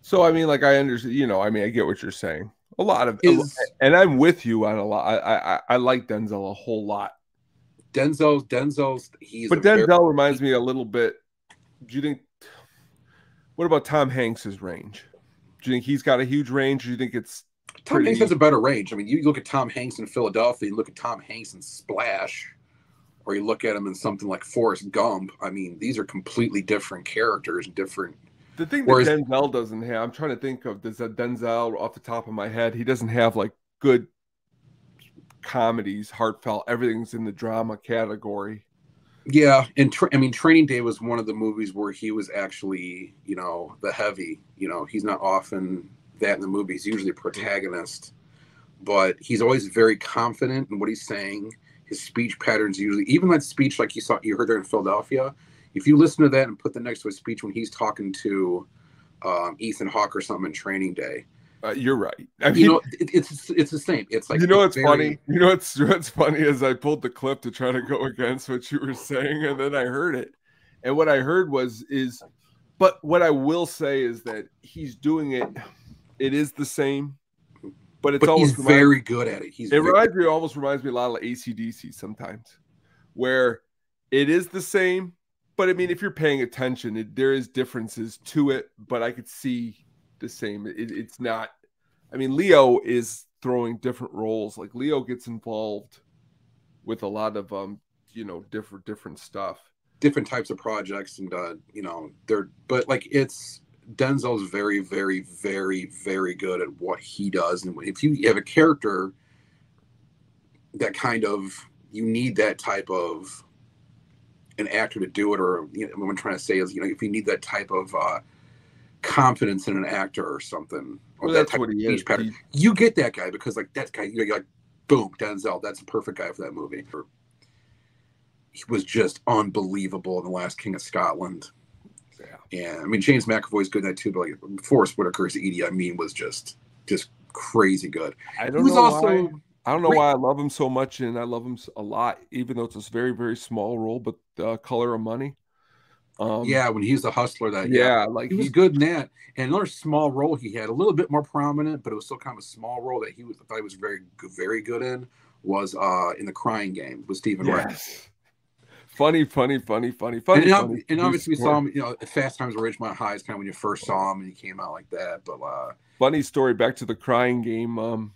So I mean, like I understand, you know, I mean, I get what you're saying. A lot of, Is- and I'm with you on a lot. I I, I like Denzel a whole lot, Denzel's Denzel's he's but a very- Denzel reminds me a little bit. Do you think? What about Tom Hanks's range? Do you think he's got a huge range? Do you think it's Tom pretty- Hanks has a better range. I mean, you look at Tom Hanks in Philadelphia, you look at Tom Hanks in Splash, or you look at him in something like Forrest Gump. I mean, these are completely different characters, different. The thing Whereas- that Denzel doesn't have? I'm trying to think of does that Denzel off the top of my head. He doesn't have like good comedies, heartfelt. Everything's in the drama category. Yeah, and tra- I mean, Training Day was one of the movies where he was actually, you know, the heavy. You know, he's not often that in the movie. He's usually a protagonist, but he's always very confident in what he's saying. His speech patterns usually, even that speech like you saw, you heard there in Philadelphia. If you listen to that and put that next to a speech when he's talking to um, Ethan Hawke or something in Training Day, Uh, you're right. I mean, you know, it, it's it's the same. It's like you know what's very- funny? You know what's what's funny is I pulled the clip to try to go against what you were saying, and then I heard it, and what I heard was is, but what I will say is that he's doing it. It is the same, but it's But almost he's very good at it. He's It very- reminds me, almost reminds me a lot of ACDC sometimes, where it is the same, but I mean, if you're paying attention, it, there is differences to it, but I could see the same. It, it's not. I mean, Leo is throwing different roles. Like Leo gets involved with a lot of um, you know, different different stuff. different types of projects and uh you know they're but like it's denzel's very very very very good at what he does and if you have a character that kind of you need that type of an actor to do it or you know what i'm trying to say is you know if you need that type of uh confidence in an actor or something or Well, that that's type what of he speech is. pattern, He- you get that guy because like that guy you're like boom denzel that's the perfect guy for that movie he was just unbelievable in the last king of scotland yeah. and I mean James McAvoy's good in that too, but like Forest Whitaker's Idi, I mean, was just just crazy good. I He don't was know also why. I don't know why I love him so much, and I love him a lot, even though it's a very, very small role. But uh, Color of Money, um, yeah, when he's the hustler, that yeah, like he was good in that. And another small role he had, a little bit more prominent, but it was still kind of a small role that he was I thought he was very good, very good in. Was uh in the Crying Game with Stephen. Yes. Funny, funny, funny, funny, funny. And, funny. and obviously we saw him, you know, Fast Times at Ridgemont High is kind of when you first saw him and he came out like that. But uh, funny story back to the crying game um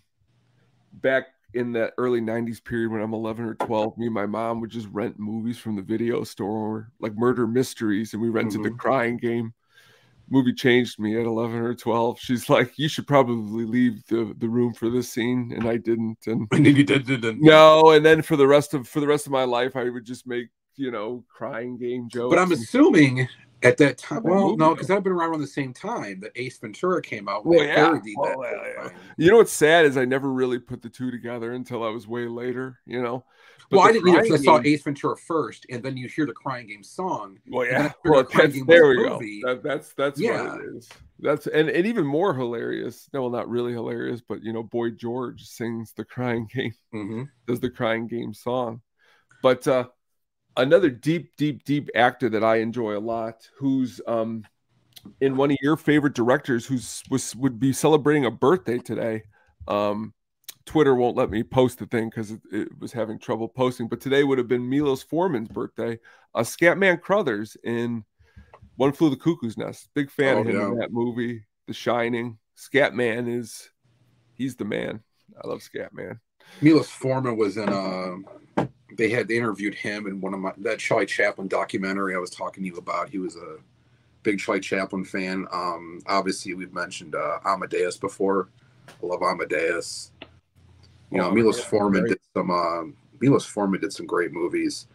back in that early 90s period when i'm 11 or 12 me and my mom would just rent movies from the video store like murder mysteries and we rented the Mhm. crying game. Movie changed me at 11 or 12 she's like you should probably leave the, the room for this scene and i didn't and he did, did, did no and then for the rest of for the rest of my life i would just make you know crying game jokes But I'm assuming at that time, well, no, because I've been around around the same time that Ace Ventura came out. Well, yeah. Well, yeah. You know what's sad is I never really put the two together until I was way later, you know. But Well, I didn't either 'cause I saw Ace Ventura first, and then you hear the Crying Game song. Well, yeah. Well, the that's, there we go. That, that's that's Yeah. what it is. That's and, and even more hilarious. No, well, not really hilarious, but you know, Boy George sings the Crying Game, Mhm. does the Crying Game song. But uh another deep, deep, deep actor that I enjoy a lot, who's um in one of your favorite directors, who's was would be celebrating a birthday today. Um, Twitter won't let me post the thing because it, it was having trouble posting. But today would have been Milos Forman's birthday. Uh, Scatman Crothers in One Flew the Cuckoo's Nest. Big fan Oh, of him in that movie, The Shining. Scatman is he's the man. I love Scatman. Milos Forman was in a. They had they interviewed him in one of my that Charlie Chaplin documentary I was talking to you about. He was a big Charlie Chaplin fan. Um, obviously, we've mentioned uh, Amadeus before. I love Amadeus. You know, Oh, Milos yeah, Forman great. did some. Um, Milos Forman did some great movies,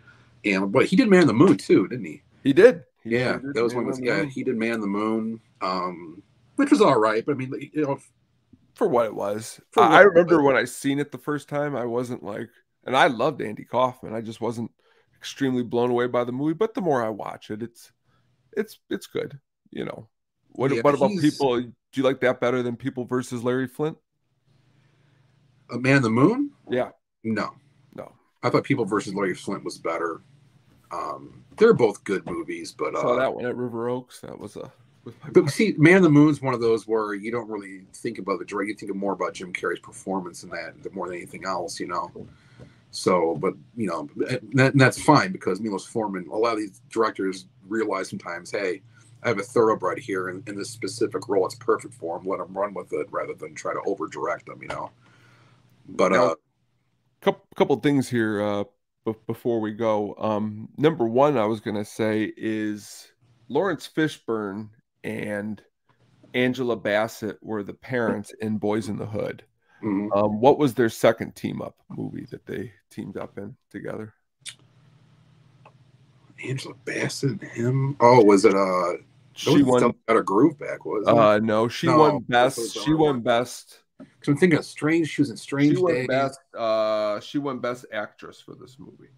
and but he did Man the Moon too, didn't he? He did. He yeah, did that was Man one. Was, yeah, he did Man the Moon, um, which was all right. But I mean, you know, for what it was. I, what I it remember was. when I seen it the first time, I wasn't like, and I loved Andy Kaufman. I just wasn't extremely blown away by the movie. But the more I watch it, it's it's it's good. You know, what Yeah, what about people? Do you like that better than People versus Larry Flynt? a Man on the Moon. Yeah, No, no, I thought People versus Larry Flynt was better. Um, they're both good movies, but Saw uh, that one at River Oaks. That was a. but buddy. see, Man on the Moon's one of those where you don't really think about the director. You think more about Jim Carrey's performance in that more than anything else, you know. So, but you know, that, that's fine because Milos Forman. A lot of these directors realize sometimes, hey, I have a thoroughbred here in, in this specific role. It's perfect for him. Let him run with it rather than try to over direct them, you know. But Now, uh, couple couple things here uh, b- before we go. Um, number one, I was gonna say is Laurence Fishburne and Angela Bassett were the parents in Boys in the Hood. Mhm. Um, what was their second team up movie that they teamed up in together? Angela Bassett, and him. Oh, was it uh? She won. got a groove back. Was it? Uh, no, she No, won best. She won one. best. Because I'm thinking of Strange. She was in Strange She won Days. best. Uh, she won best actress for this movie.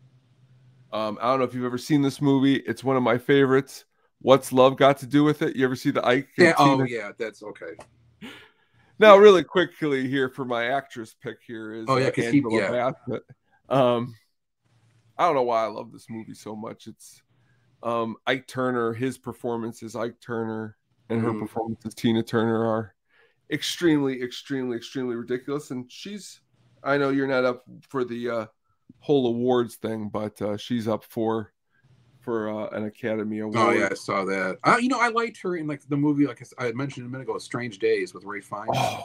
Um, I don't know if you've ever seen this movie. It's one of my favorites. What's love got to do with it? You ever see the Ike? Yeah. Oh, yeah. That's okay. Now, really quickly here for my actress pick here is Oh, yeah, uh, he- yeah. Bassett. Um, I don't know why I love this movie so much. It's um, Ike Turner, his performance as Ike Turner, and her Mhm. performance as Tina Turner are extremely, extremely, extremely ridiculous. And she's, I know you're not up for the uh, whole awards thing, but uh, she's up for for uh, an Academy Award. Oh yeah, I saw that. Uh, you know, I liked her in like the movie, like I, mentioned a minute ago, Strange Days with Ralph Fiennes. Oh,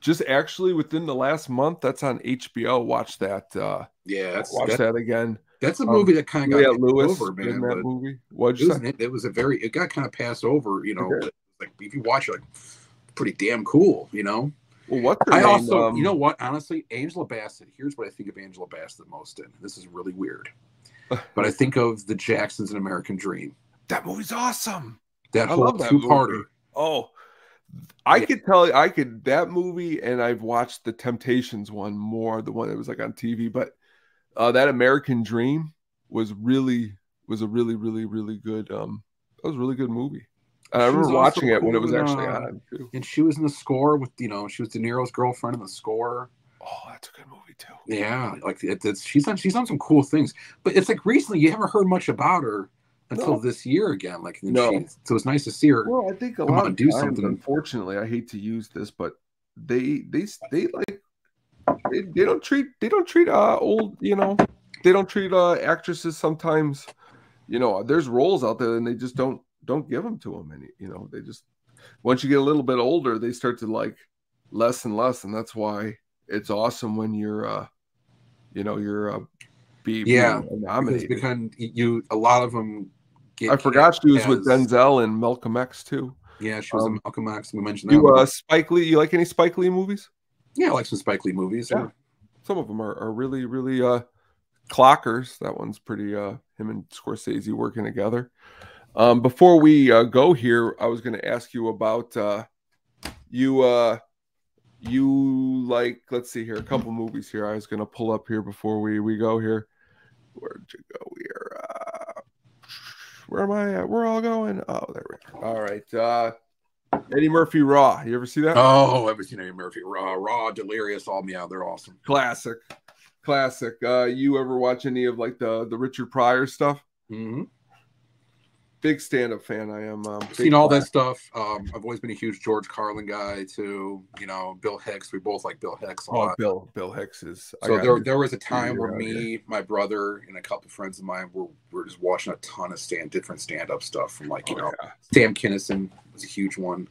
just actually within the last month, that's on HBO. Watch that. Uh, yeah, that's watch that, that again. that's a um, movie that kind of got Lewis over, in man. that movie. What'd it you was, it was a very it got kind of passed over. You know, It did. like if you watch it, like pretty damn cool. You know. Well, what's her I name? also, Um, you know what? Honestly, Angela Bassett. Here's what I think of Angela Bassett the most in. This is really weird, but I think of the Jacksons and American Dream. that movie's awesome. That I whole love that two-parter. movie. Oh, I Yeah. could tell. You I could that movie, and I've watched the Temptations one more, the one that was like on TV. But uh, that American Dream was really was a really really really good. Um, that was a really good movie. And I was remember watching it when it was actually uh, on too. And she was in the score with, you know, she was De Niro's girlfriend in the score. Oh, that's a good movie too. Yeah, like it, it's she's on she's on some cool things, but it's like recently you haven't heard much about her until No. this year again. Like No. she- so it's nice to see her. Well, I think a Come lot on, of do times, something. Unfortunately, I hate to use this, but they they they like they, they don't treat they don't treat uh old you know they don't treat uh actresses sometimes you know there's roles out there and they just don't don't give them to them any you know they just once you get a little bit older they start to like less and less and that's why it's awesome when you're uh you know you're uh be Yeah, nominated. because you a lot of them. Get I forgot she was with Denzel and Malcolm X too. Yeah, she was in Um, Malcolm X. We mentioned that. You uh Spike Lee, you like any Spike Lee movies? yeah, I like some Spike Lee movies. Yeah. Some of them are, are really, really uh clockers. That one's pretty uh him and Scorsese working together. Um before we uh, go here, I was gonna ask you about uh you uh you like let's see here, a couple movies here I was gonna pull up here before we we go here. Where'd you go here? Uh where am I at? We're all going. Oh, there we go. All right. Uh Eddie Murphy Raw. You ever see that? Oh, I've seen Eddie Murphy. Raw, Raw, Delirious, all me out. They're awesome. Classic. Classic. Uh you ever watch any of like the the Richard Pryor stuff? Mm-hmm. Big stand-up fan I am. Um, seen all that stuff. Um, I've always been a huge George Carlin guy too. You know, Bill Hicks. We both like Bill Hicks a Oh, lot. Bill Bill Hicks is So got there, there was a time where out me, my brother, and a couple friends of mine were, were just watching a ton of stand different stand up stuff from like you Oh, know yeah. Sam Kinison was a huge one.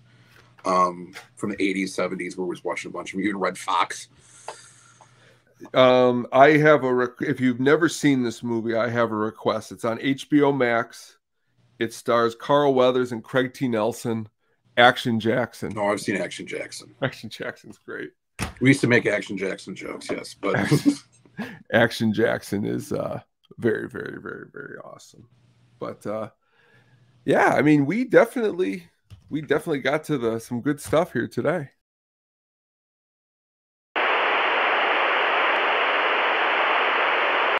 Um, from the eighties, seventies, where we was watching a bunch of even Redd Foxx. Um, I have a rec- if you've never seen this movie, I have a request. It's on HBO Max. It stars Carl Weathers and Craig T. Nelson. Action Jackson. No, I've seen Action Jackson. Action Jackson's great. We used to make Action Jackson jokes, yes, but Action Jackson is uh very, very, very, very awesome. But uh yeah, I mean we definitely we definitely got to the some good stuff here today.